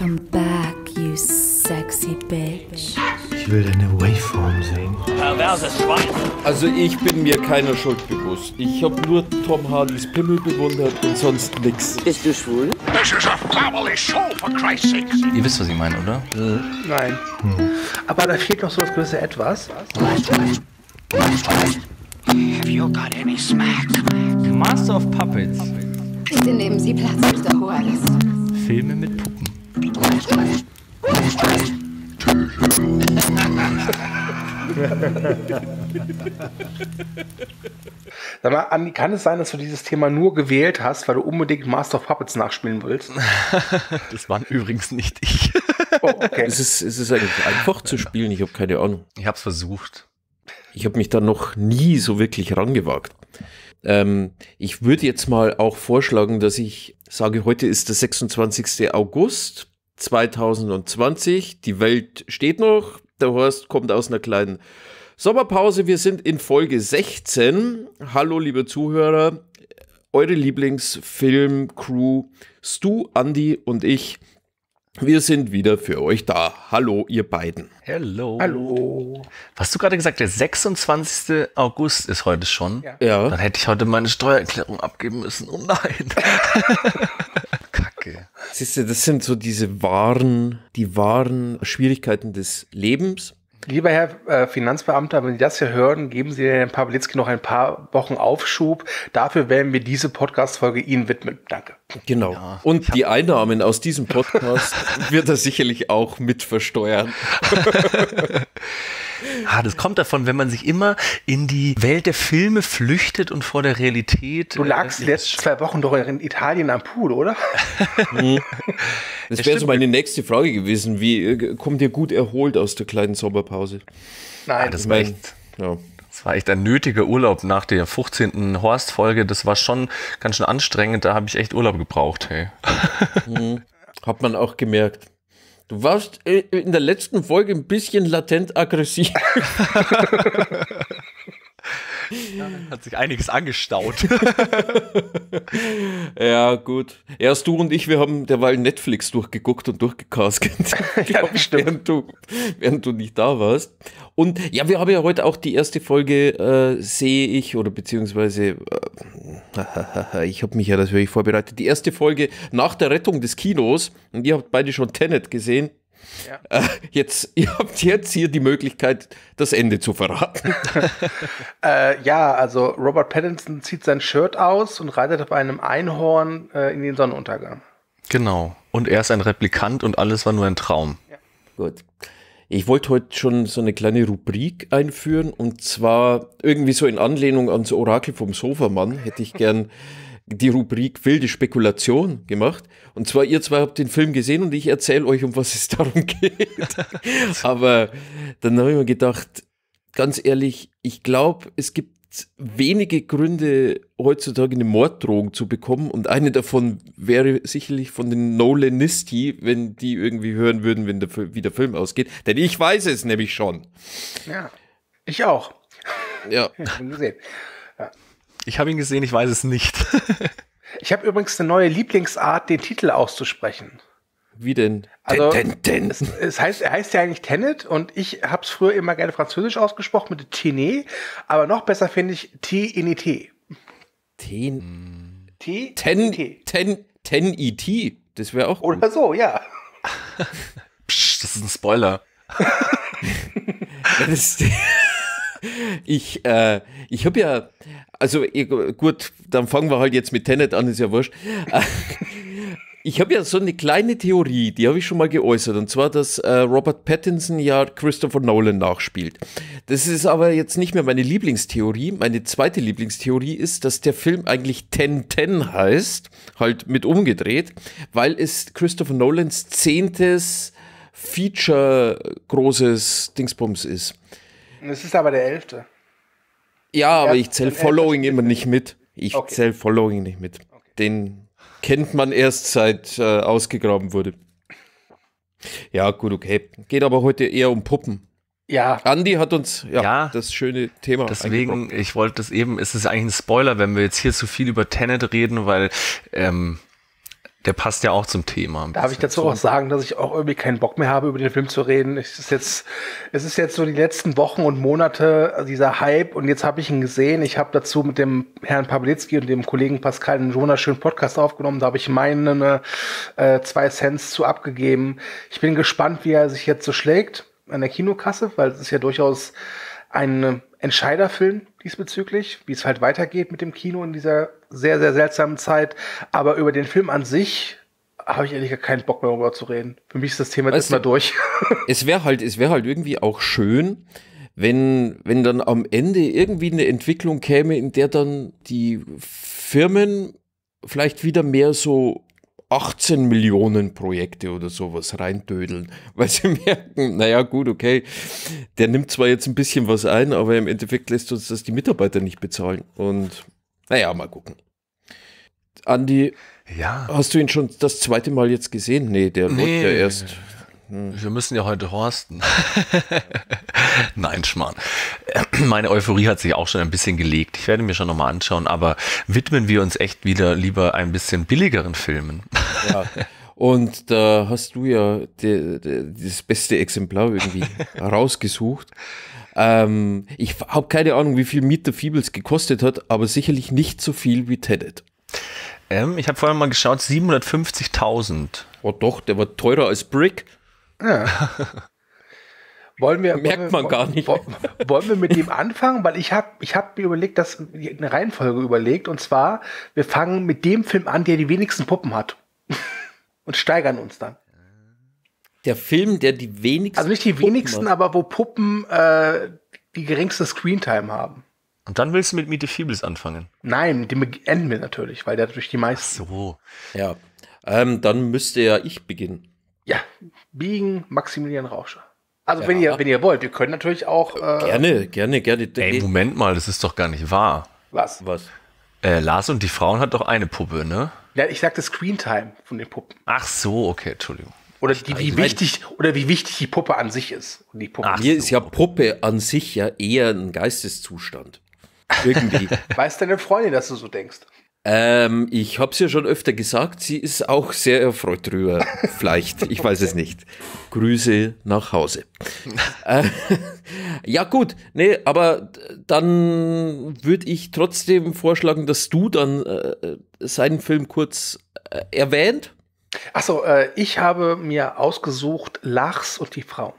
Welcome back, you sexy bitch. Ich will deine Waveform sehen. Perverses Schwein. Also ich bin mir keiner Schuld bewusst. Ich habe nur Tom Hardys Pimmel bewundert und sonst nix. Bist du schwul? This is a family show, for Christ's sake. Ihr wisst, was ich meine, oder? Nein. Aber da fehlt noch so das gewisse Etwas. Have you got any smack? Master of Puppets. Bitte nehmen Sie Platz, Mr. Hoalist. Filme mit Puppen. Sag mal, Andi, kann es sein, dass du dieses Thema nur gewählt hast, weil du unbedingt Master of Puppets nachspielen willst? Das waren übrigens nicht ich. Oh, okay. Es ist, es ist eigentlich einfach zu spielen, ich habe keine Ahnung. Ich hab's versucht. Ich habe mich da noch nie so wirklich rangewagt. Ähm, ich würde jetzt mal auch vorschlagen, dass ich sage, heute ist der 26. August 2020. Die Welt steht noch. Der Horst kommt aus einer kleinen Sommerpause. Wir sind in Folge 16. Hallo, liebe Zuhörer. Eure Lieblingsfilm-Crew Stu, Andi und ich. Wir sind wieder für euch da. Hallo, ihr beiden. Hello. Hallo. Was hast du gerade gesagt? Der 26. August ist heute schon. Ja. Ja. Dann hätte ich heute meine Steuererklärung abgeben müssen. Oh nein. Siehst du, das sind so diese wahren, die wahren Schwierigkeiten des Lebens. Lieber Herr äh, Finanzbeamter, wenn Sie das hier hören, geben Sie Herrn Pawlitzki noch ein paar Wochen Aufschub. Dafür werden wir diese Podcast-Folge Ihnen widmen. Danke. Genau. Ja, Und die Einnahmen aus diesem Podcast wird er sicherlich auch mit versteuern. Ah, das kommt davon, wenn man sich immer in die Welt der Filme flüchtet und vor der Realität. Du lagst die letzten zwei Wochen doch in Italien am Pool, oder? Das wäre so meine nächste Frage gewesen. Wie äh, kommt ihr gut erholt aus der kleinen Sommerpause? Nein, das Ich war mein, echt, ja. das war echt ein nötiger Urlaub nach der 15. Horst-Folge. Das war schon ganz schön anstrengend. Da habe ich echt Urlaub gebraucht. Hey. Hat man auch gemerkt. Du warst äh, in der letzten Folge ein bisschen latent aggressiv. Hat sich einiges angestaut. ja, gut. Erst du und ich, wir haben derweil Netflix durchgeguckt und durchgecastet. Ja, stimmt. während, du, während du nicht da warst. Und ja, wir haben ja heute auch die erste Folge, äh, sehe ich, oder beziehungsweise, äh, ich habe mich ja natürlich vorbereitet, die erste Folge nach der Rettung des Kinos. Und ihr habt beide schon Tenet gesehen. Ja. Äh, jetzt, ihr habt jetzt hier die Möglichkeit, das Ende zu verraten. Äh, ja, also Robert Pattinson zieht sein Shirt aus und reitet auf einem Einhorn äh, in den Sonnenuntergang. genau. Und er ist ein Replikant und alles war nur ein Traum. Gut. Ich wollte heute schon so eine kleine Rubrik einführen und zwar irgendwie so in Anlehnung ans Orakel vom Sofamann hätte ich gern die Rubrik wilde Spekulation gemacht. Und zwar ihr zwei habt den Film gesehen und ich erzähle euch, um was es darum geht. Aber dann habe ich mir gedacht, ganz ehrlich, ich glaube, es gibt wenige Gründe, heutzutage eine Morddrohung zu bekommen. Und eine davon wäre sicherlich von den Nolanisti, wenn die irgendwie hören würden, wenn der, wie der Film ausgeht. Denn ich weiß es nämlich schon. Ja, ich auch. Ja. Ich habe ihn gesehen, ich weiß es nicht. Ich habe übrigens eine neue Lieblingsart, den Titel auszusprechen. Wie denn? Also, Ten, ten, Es, ten. es heißt, er heißt ja eigentlich Tenet und ich habe es früher immer gerne französisch ausgesprochen mit Tene, aber noch besser finde ich T-N-I-T. Ten, T ten, T. ten, ten E.T. Das wäre auch gut. Oder so, ja. Psch, das ist ein Spoiler. Das, ich äh, ich habe ja, also eh, gut, dann fangen wir halt jetzt mit Tenet an, ist ja wurscht. Ich habe ja so eine kleine Theorie, die habe ich schon mal geäußert, und zwar, dass äh, Robert Pattinson ja Christopher Nolan nachspielt. Das ist aber jetzt nicht mehr meine Lieblingstheorie. Meine zweite Lieblingstheorie ist, dass der Film eigentlich 1010 heißt, halt mit umgedreht, weil es Christopher Nolans zehntes Feature großes Dingsbums ist. Es ist aber der elfte. Ja, aber Ja, ich zähle Following immer nicht mit. Ich Okay. zähle Following nicht mit. Den kennt man erst seit äh, ausgegraben wurde. Ja, gut, okay. Geht aber heute eher um Puppen. Ja, Andi hat uns ja, Ja, das schöne Thema Deswegen, ich wollte das eben, es ist eigentlich ein Spoiler, wenn wir jetzt hier zu viel über Tenet reden, weil ähm, Der passt ja auch zum Thema. Darf ich dazu auch sagen, dass ich auch irgendwie keinen Bock mehr habe, über den Film zu reden? Es ist jetzt, es ist jetzt so die letzten Wochen und Monate äh, dieser Hype und jetzt habe ich ihn gesehen. Ich habe dazu mit dem Herrn Pawlitzki und dem Kollegen Pascal einen wunderschönen Podcast aufgenommen. Da habe ich meine äh, zwei Cents zu abgegeben. Ich bin gespannt, wie er sich jetzt so schlägt an der Kinokasse, weil es ist ja durchaus ein Entscheiderfilm diesbezüglich, wie es halt weitergeht mit dem Kino in dieser sehr, sehr seltsamen Zeit. Aber über den Film an sich habe ich ehrlich gesagt keinen Bock mehr darüber zu reden. Für mich ist das Thema jetzt mal du- durch. es wäre halt, es wäre halt irgendwie auch schön, wenn, wenn dann am Ende irgendwie eine Entwicklung käme, in der dann die Firmen vielleicht wieder mehr so 18 Millionen Projekte oder sowas reindödeln, weil sie merken, naja, gut, okay, der nimmt zwar jetzt ein bisschen was ein, aber im Endeffekt lässt uns das die Mitarbeiter nicht bezahlen. Und naja, mal gucken. Andi, Ja, hast du ihn schon das zweite Mal jetzt gesehen? Nee, der läuft Nee. ja erst. wir müssen ja heute horsten. Nein, Schmarrn. Meine Euphorie hat sich auch schon ein bisschen gelegt. Ich werde mir schon nochmal anschauen, aber widmen wir uns echt wieder lieber ein bisschen billigeren Filmen. Ja. Und da hast du ja de, de, das beste Exemplar irgendwie rausgesucht. Ähm, ich habe keine Ahnung, wie viel Meet the Feebles gekostet hat, aber sicherlich nicht so viel wie Tenet. Ähm, ich habe vorher mal geschaut, 750.000. Oh doch, der war teurer als Brick. Wollen wir, Merkt wollen wir, man gar nicht. wo- Wollen wir mit dem anfangen? Weil ich habe ich hab mir überlegt, dass eine Reihenfolge überlegt. Und zwar, wir fangen mit dem Film an, der die wenigsten Puppen hat. und steigern uns dann. Der Film, der die wenigsten. Also nicht die Puppen wenigsten, hat. aber wo Puppen äh, die geringste Screentime haben. Und dann willst du mit Meet the Feebles anfangen. Nein, mit dem enden wir natürlich, weil der durch die meisten. So. Ja. Ähm, dann müsste ja ich beginnen. Ja, biegen Maximilian Rauscher. Also wenn Ja. ihr wenn ihr wollt, wir können natürlich auch äh, Gerne, gerne, gerne. Ey, Moment mal, das ist doch gar nicht wahr. was. Was? Äh, Lars und die Frauen hat doch eine Puppe, ne? Ja, ich sagte Screentime von den Puppen. Ach so, okay, Entschuldigung. Oder die, wie wichtig oder wie wichtig die Puppe an sich ist. Und die Puppe. Ach. Mir ist ja Puppe an sich ja eher ein Geisteszustand. Irgendwie. Weiß deine Freundin, dass du so denkst? Ähm, ich habe es ja schon öfter gesagt, sie ist auch sehr erfreut drüber. Vielleicht, ich weiß es nicht. Grüße nach Hause. äh, ja gut, nee, aber dann würde ich trotzdem vorschlagen, dass du dann äh, seinen Film kurz äh, erwähnt. Achso, äh, ich habe mir ausgesucht Lachs und die Frauen.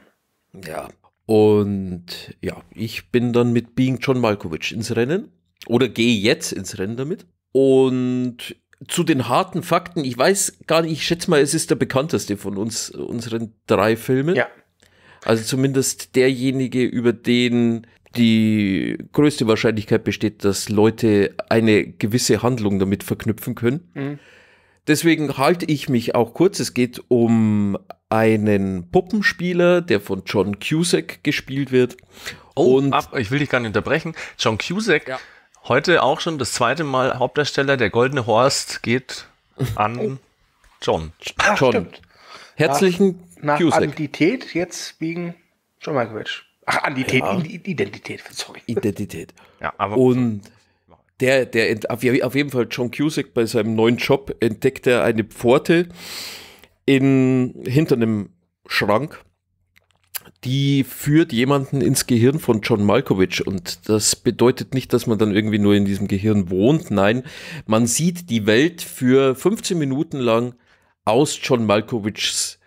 Ja. Und ja, ich bin dann mit Being John Malkovich ins Rennen oder gehe jetzt ins Rennen damit. Und zu den harten Fakten, ich weiß gar nicht, ich schätze mal, es ist der bekannteste von uns, unseren drei Filmen. Ja. Also zumindest derjenige, über den die größte Wahrscheinlichkeit besteht, dass Leute eine gewisse Handlung damit verknüpfen können. Mhm. Deswegen halte ich mich auch kurz. Es geht um einen Puppenspieler, der von John Cusack gespielt wird. Oh, Und- ab, ich will dich gar nicht unterbrechen. John Cusack, heute auch schon das zweite Mal Hauptdarsteller. Der Goldene Horst geht an John. Ach, John. stimmt. Herzlichen Nach Cusack. Antität jetzt biegen John Malkovich. Ach, Antität, Ja. Identität, sorry. Identität. Ja, aber Und der, der auf je- auf jeden Fall John Cusack bei seinem neuen Job entdeckt er eine Pforte in, hinter einem Schrank, die führt jemanden ins Gehirn von John Malkovich. Und das bedeutet nicht, dass man dann irgendwie nur in diesem Gehirn wohnt. Nein, man sieht die Welt für 15 Minuten lang aus John Malkovichs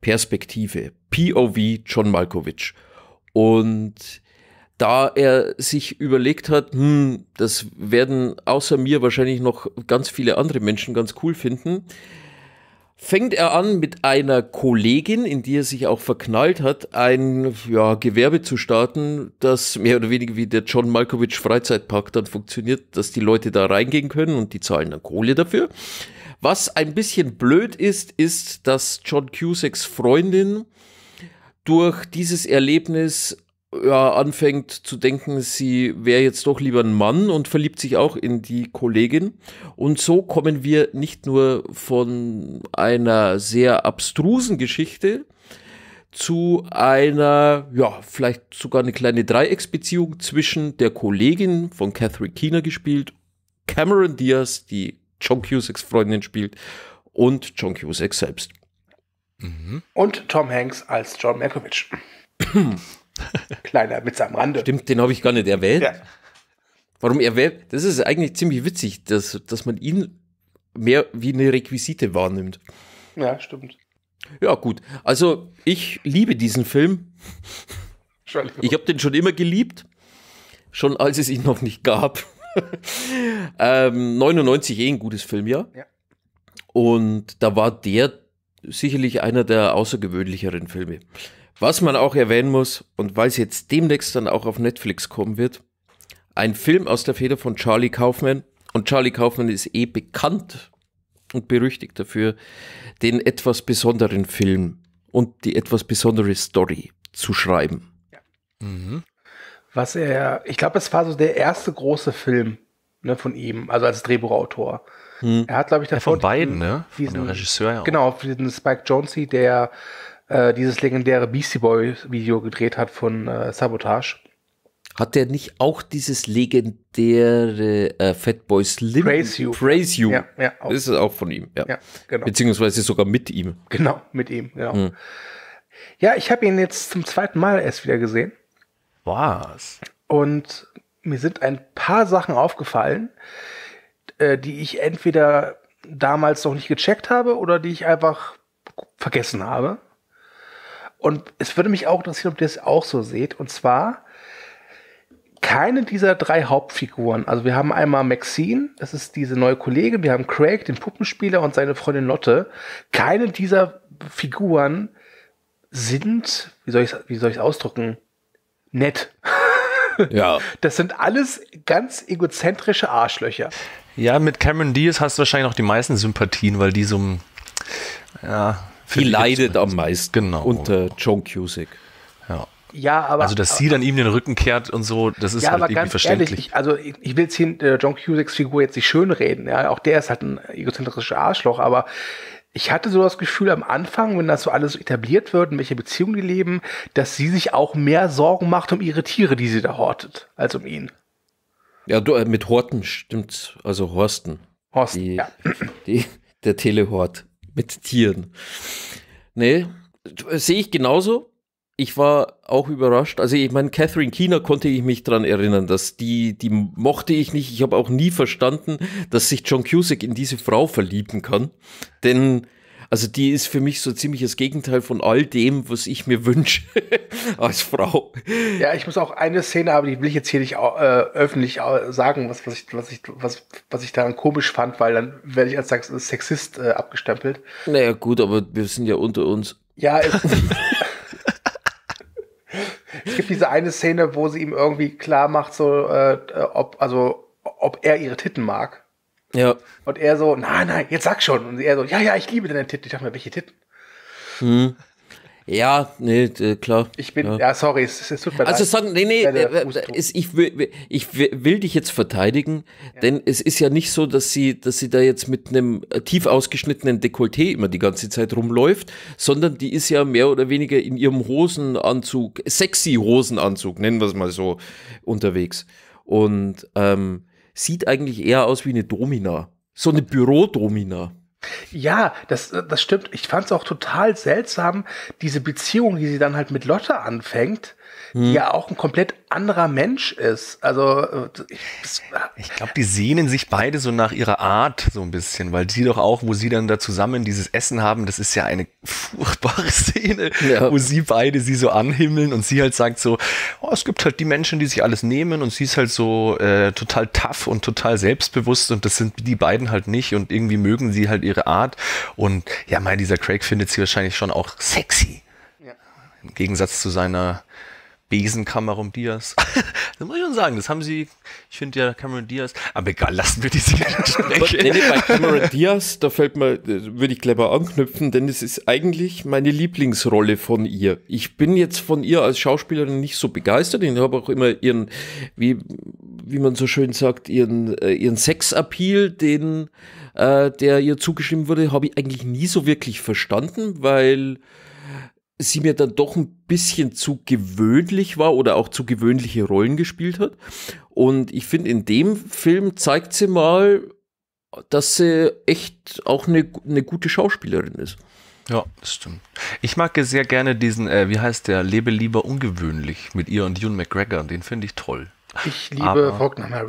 Perspektive. POV John Malkovich. Und da er sich überlegt hat, hm, das werden außer mir wahrscheinlich noch ganz viele andere Menschen ganz cool finden, fängt er an mit einer Kollegin, in die er sich auch verknallt hat, ein ja, Gewerbe zu starten, das mehr oder weniger wie der John Malkovich Freizeitpark dann funktioniert, dass die Leute da reingehen können und die zahlen dann Kohle dafür. Was ein bisschen blöd ist, ist, dass John Cusacks Freundin durch dieses Erlebnis ja, anfängt zu denken, sie wäre jetzt doch lieber ein Mann und verliebt sich auch in die Kollegin. Und so kommen wir nicht nur von einer sehr abstrusen Geschichte zu einer, ja, vielleicht sogar eine kleine Dreiecksbeziehung zwischen der Kollegin von Catherine Keener gespielt, Cameron Diaz, die John Cusacks Freundin spielt, und John Cusack selbst. Und Tom Hanks als John Malkovich. Kleiner Witz am Rande. Stimmt, den habe ich gar nicht erwähnt. Ja. Warum erwähnt? Das ist eigentlich ziemlich witzig, dass, dass man ihn mehr wie eine Requisite wahrnimmt. ja, stimmt. Ja, gut. Also, ich liebe diesen Film. Ich habe den schon immer geliebt, schon als es ihn noch nicht gab. ähm, 99 eh ein gutes Filmjahr. Ja. Und da war der sicherlich einer der außergewöhnlicheren Filme. Was man auch erwähnen muss, und weil es jetzt demnächst dann auch auf Netflix kommen wird, ein Film aus der Feder von Charlie Kaufman. Und Charlie Kaufman ist eh bekannt und berüchtigt dafür, den etwas besonderen Film und die etwas besondere Story zu schreiben. Was er, ich glaube, es war so der erste große Film ne, von ihm, also als Drehbuchautor. Er hat, glaube ich, Ja, davor von beiden, diesen- ne? Von Diesen, dem Regisseur ja. Genau, für diesen Spike Jonze, der äh, dieses legendäre Beastie Boys Video gedreht hat von äh, Sabotage. Hat der nicht auch dieses legendäre äh, Fatboy Slim? Praise You. Praise You. Ja, ja, auch. Das ist auch von ihm, ja. Ja, genau. Beziehungsweise sogar mit ihm. Genau, mit ihm, genau. Hm. Ja, ich habe ihn jetzt zum zweiten Mal erst wieder gesehen. Was? Und mir sind ein paar Sachen aufgefallen, äh, die ich entweder damals noch nicht gecheckt habe oder die ich einfach vergessen habe. Und es würde mich auch interessieren, ob ihr das auch so seht. Und zwar keine dieser drei Hauptfiguren. Also wir haben einmal Maxine, das ist diese neue Kollegin, wir haben Craig, den Puppenspieler und seine Freundin Lotte. Keine dieser Figuren sind, wie soll ich wie soll ich ausdrücken, nett. Ja. Das sind alles ganz egozentrische Arschlöcher. Ja, mit Cameron Diaz hast du wahrscheinlich noch die meisten Sympathien, weil die so ein, ja, Die die leidet am meisten Genau. unter John Cusack. Ja. Ja, aber. Also, dass sie dann ihm den Rücken kehrt und so, das ist ja, halt aber irgendwie ganz verständlich. ehrlich, ich, also ich, ich will jetzt hier äh, John Cusacks Figur jetzt nicht schönreden, ja, auch der ist halt ein egozentrischer Arschloch, aber ich hatte so das Gefühl am Anfang, wenn das so alles etabliert wird, in welche Beziehung die leben, dass sie sich auch mehr Sorgen macht um ihre Tiere, die sie da hortet, als um ihn. Ja, du, äh, mit Horten stimmt's. Also Horsten. Horst, Die, ja. die, der Telehort mit Tieren. Nee, sehe ich genauso. Ich war auch überrascht. Also ich meine, Catherine Keener konnte ich mich dran erinnern, dass die, die mochte ich nicht. Ich habe auch nie verstanden, dass sich John Cusack in diese Frau verlieben kann. Denn, also die ist für mich so ziemlich das Gegenteil von all dem, was ich mir wünsche als Frau. Ja, ich muss auch eine Szene, aber die will ich jetzt hier nicht äh, öffentlich sagen, was, was, ich, was, ich, was, was ich daran komisch fand, weil dann werde ich als Sex- Sexist äh, abgestempelt. Naja, gut, aber wir sind ja unter uns. Ja, es, es gibt diese eine Szene, wo sie ihm irgendwie klar macht, so, äh, äh, ob, also, ob er ihre Titten mag. Ja, Und er so, nein, nein, jetzt sag schon. Und er so, ja, ja, ich liebe deine Titten. Ich dachte mir, welche Titten? ja, nee, äh, klar. Ich bin, ja. ja, sorry, es, es tut mir Also leid. sagen, nee, nee, Ja, der äh, es, ich, will, ich will dich jetzt verteidigen, denn es ist ja nicht so, dass sie, dass sie da jetzt mit einem äh, tief ausgeschnittenen Dekolleté immer die ganze Zeit rumläuft, sondern die ist ja mehr oder weniger in ihrem Hosenanzug, sexy Hosenanzug, nennen wir es mal so, unterwegs. Und ähm, sieht eigentlich eher aus wie eine Domina. So eine Bürodomina. Ja, das, das stimmt. Ich fand es auch total seltsam, diese Beziehung, die sie dann halt mit Lotte anfängt, die ja auch ein komplett anderer Mensch ist. Also, äh, ich, das, Ich glaube, die sehnen sich beide so nach ihrer Art so ein bisschen, weil sie doch auch, wo sie dann da zusammen dieses Essen haben, das ist ja eine furchtbare Szene, Ja. wo sie beide sie so anhimmeln und sie halt sagt so, oh, es gibt halt die Menschen, die sich alles nehmen und sie ist halt so äh, total tough und total selbstbewusst und das sind die beiden halt nicht und irgendwie mögen sie halt ihre Art und ja, mein, dieser Craig findet sie wahrscheinlich schon auch sexy. Im Gegensatz zu seiner Besen Cameron Diaz. das muss ich schon sagen, das haben sie, ich finde ja Cameron Diaz, aber egal, lassen wir diese Gespräche. Nee, nee, bei Cameron Diaz, da fällt mir, äh, würde ich clever anknüpfen, denn es ist eigentlich meine Lieblingsrolle von ihr. Ich bin jetzt von ihr als Schauspielerin nicht so begeistert. Ich habe auch immer ihren, wie, wie man so schön sagt, ihren, äh, ihren Sexappeal, den, äh, der ihr zugeschrieben wurde, habe ich eigentlich nie so wirklich verstanden, weil sie mir dann doch ein bisschen zu gewöhnlich war oder auch zu gewöhnliche Rollen gespielt hat. Und ich finde, in dem Film zeigt sie mal, dass sie echt auch eine, eine gute Schauspielerin ist. Ja, das stimmt. Ich mag sehr gerne diesen, äh, wie heißt der, Lebe lieber ungewöhnlich mit ihr und Ewan McGregor. Den finde ich toll. Ich liebe Faulkner Mary.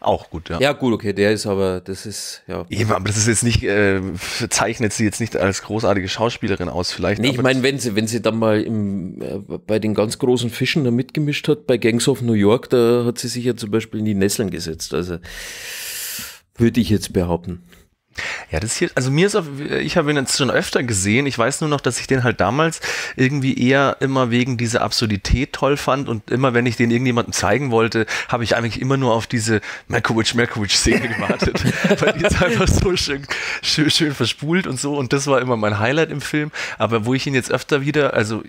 Auch gut, ja. Ja, gut, okay, der ist aber, das ist, ja. Eben, aber das ist jetzt nicht, äh, zeichnet sie jetzt nicht als großartige Schauspielerin aus, vielleicht. Nee, ich meine, wenn sie, wenn sie dann mal im, äh, bei den ganz großen Fischen da mitgemischt hat, bei Gangs of New York, da hat sie sich ja zum Beispiel in die Nesseln gesetzt. Also würde ich jetzt behaupten. Ja, das hier, also mir ist auf, ich habe ihn jetzt schon öfter gesehen. Ich weiß nur noch, dass ich den halt damals irgendwie eher immer wegen dieser Absurdität toll fand und immer, wenn ich den irgendjemandem zeigen wollte, habe ich eigentlich immer nur auf diese Malkovich Malkovich Szene gewartet, weil die ist einfach so schön, schön, schön verspult und so und das war immer mein Highlight im Film. Aber wo ich ihn jetzt öfter wieder, also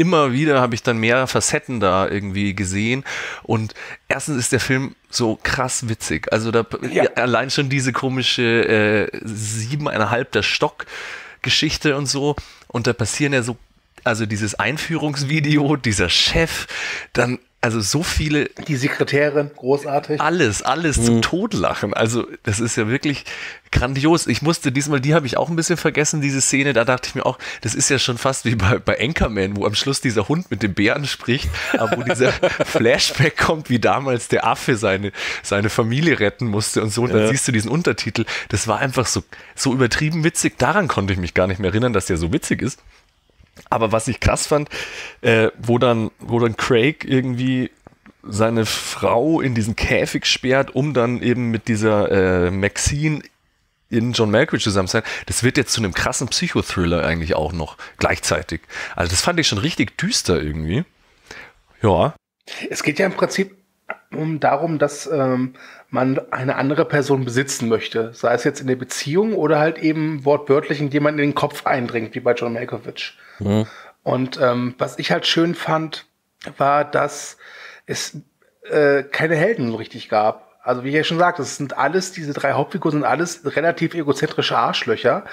immer wieder habe ich dann mehr Facetten da irgendwie gesehen. Und erstens ist der Film so krass witzig. Also da Ja. allein schon diese komische äh, siebeneinhalb der Stock Geschichte und so. Und da passieren ja so, also dieses Einführungsvideo, dieser Chef, dann also so viele Die Sekretärin, großartig. alles, alles zum Todlachen. Also, das ist ja wirklich grandios. Ich musste diesmal, die habe ich auch ein bisschen vergessen, diese Szene. Da dachte ich mir auch, das ist ja schon fast wie bei, bei Anchorman, wo am Schluss dieser Hund mit dem Bären spricht, aber wo dieser Flashback kommt, wie damals der Affe seine, seine Familie retten musste und so. Und dann siehst du diesen Untertitel. Das war einfach so, so übertrieben witzig. Daran konnte ich mich gar nicht mehr erinnern, dass der so witzig ist. Aber was ich krass fand, äh, wo dann, wo dann Craig irgendwie seine Frau in diesen Käfig sperrt, um dann eben mit dieser äh, Maxine in John Malkovich zusammen zu sein, das wird jetzt zu einem krassen Psychothriller eigentlich auch noch gleichzeitig. Also das fand ich schon richtig düster irgendwie. Ja, Es geht ja im Prinzip um darum, dass ähm, man eine andere Person besitzen möchte. Sei es jetzt in der Beziehung oder halt eben wortwörtlich, indem man in den Kopf eindringt, wie bei John Malkovich. Und ähm, was ich halt schön fand, war, dass es äh, keine Helden so richtig gab. Also wie ich ja schon sagte, es sind alles, diese drei Hauptfiguren sind alles relativ egozentrische Arschlöcher,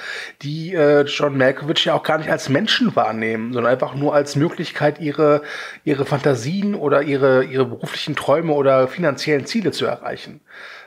die äh, John Malkovich ja auch gar nicht als Menschen wahrnehmen, sondern einfach nur als Möglichkeit, ihre, ihre Fantasien oder ihre, ihre beruflichen Träume oder finanziellen Ziele zu erreichen.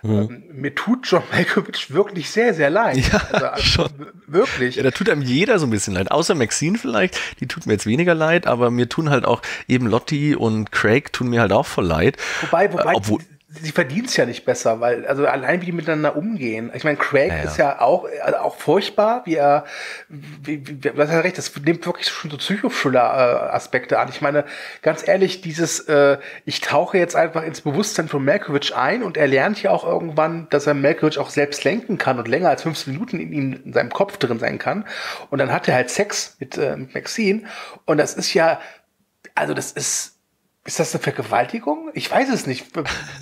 Ähm, mir tut John Malkovich wirklich sehr, sehr leid. Ja, also, schon. w- Wirklich. Ja, da tut einem jeder so ein bisschen leid. Außer Maxine vielleicht, die tut mir jetzt weniger leid, aber mir tun halt auch eben Lottie und Craig tun mir halt auch voll leid. Wobei, wobei, Äh, obwohl, sie, verdient es ja nicht besser, weil, also allein wie die miteinander umgehen. Ich meine, Craig Ja, ja. ist ja auch, also auch furchtbar, wie er, wie, wie, du hast ja recht, das nimmt wirklich schon so Psychothriller-Aspekte an. Ich meine, ganz ehrlich, dieses, äh, ich tauche jetzt einfach ins Bewusstsein von Malkovich ein und er lernt ja auch irgendwann, dass er Malkovich auch selbst lenken kann und länger als 15 Minuten in ihm, in seinem Kopf drin sein kann. Und dann hat er halt Sex mit, äh, mit Maxine und das ist ja, also das ist, ist das eine Vergewaltigung? Ich weiß es nicht.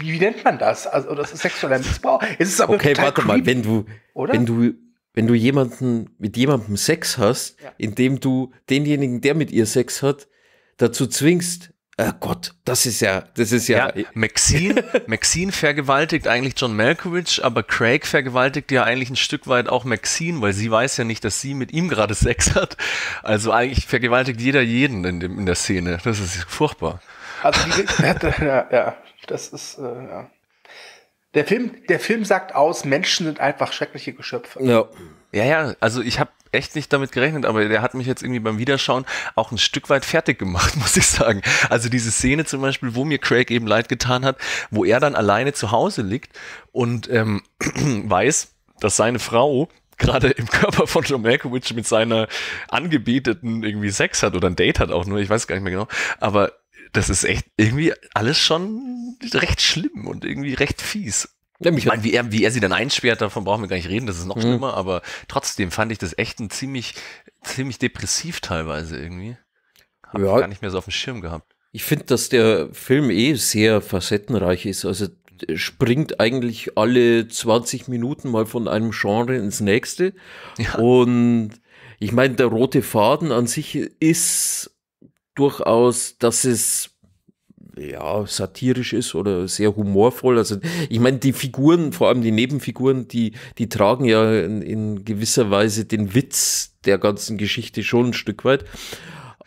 Wie, wie nennt man das? Also, das ist sexueller Missbrauch. Es ist aber Okay, total warte mal, creepy, wenn du, oder? wenn du, wenn du jemanden mit jemandem Sex hast, Ja. indem du denjenigen, der mit ihr Sex hat, dazu zwingst, äh Gott, das ist ja, das ist ja, Ja, Maxine, Maxine vergewaltigt eigentlich John Malkovich, aber Craig vergewaltigt ja eigentlich ein Stück weit auch Maxine, weil sie weiß ja nicht, dass sie mit ihm gerade Sex hat. Also eigentlich vergewaltigt jeder jeden in, dem, in der Szene. Das ist furchtbar. Also die, ja, ja, das ist, äh, ja. Der Film, der Film sagt aus, Menschen sind einfach schreckliche Geschöpfe. ja. Ja, ja, also ich habe echt nicht damit gerechnet, aber der hat mich jetzt irgendwie beim Wiederschauen auch ein Stück weit fertig gemacht, muss ich sagen. Also diese Szene zum Beispiel, wo mir Craig eben leid getan hat, wo er dann alleine zu Hause liegt und ähm, weiß, dass seine Frau gerade im Körper von John Malkovich mit seiner Angebeteten irgendwie Sex hat oder ein Date hat auch nur, ich weiß gar nicht mehr genau, aber das ist echt irgendwie alles schon recht schlimm und irgendwie recht fies. ja Ich meine, wie er, wie er sie dann einsperrt, davon brauchen wir gar nicht reden, das ist noch schlimmer, aber trotzdem fand ich das echt ein ziemlich, ziemlich depressiv teilweise irgendwie. Hab Ja. ich gar nicht mehr so auf dem Schirm gehabt. Ich finde, dass der Film eh sehr facettenreich ist. Also springt eigentlich alle 20 Minuten mal von einem Genre ins nächste. Und ich meine, der rote Faden an sich ist durchaus, dass es ja, satirisch ist oder sehr humorvoll. Also ich meine, die Figuren, vor allem die Nebenfiguren, die, die tragen ja in, in gewisser Weise den Witz der ganzen Geschichte schon ein Stück weit.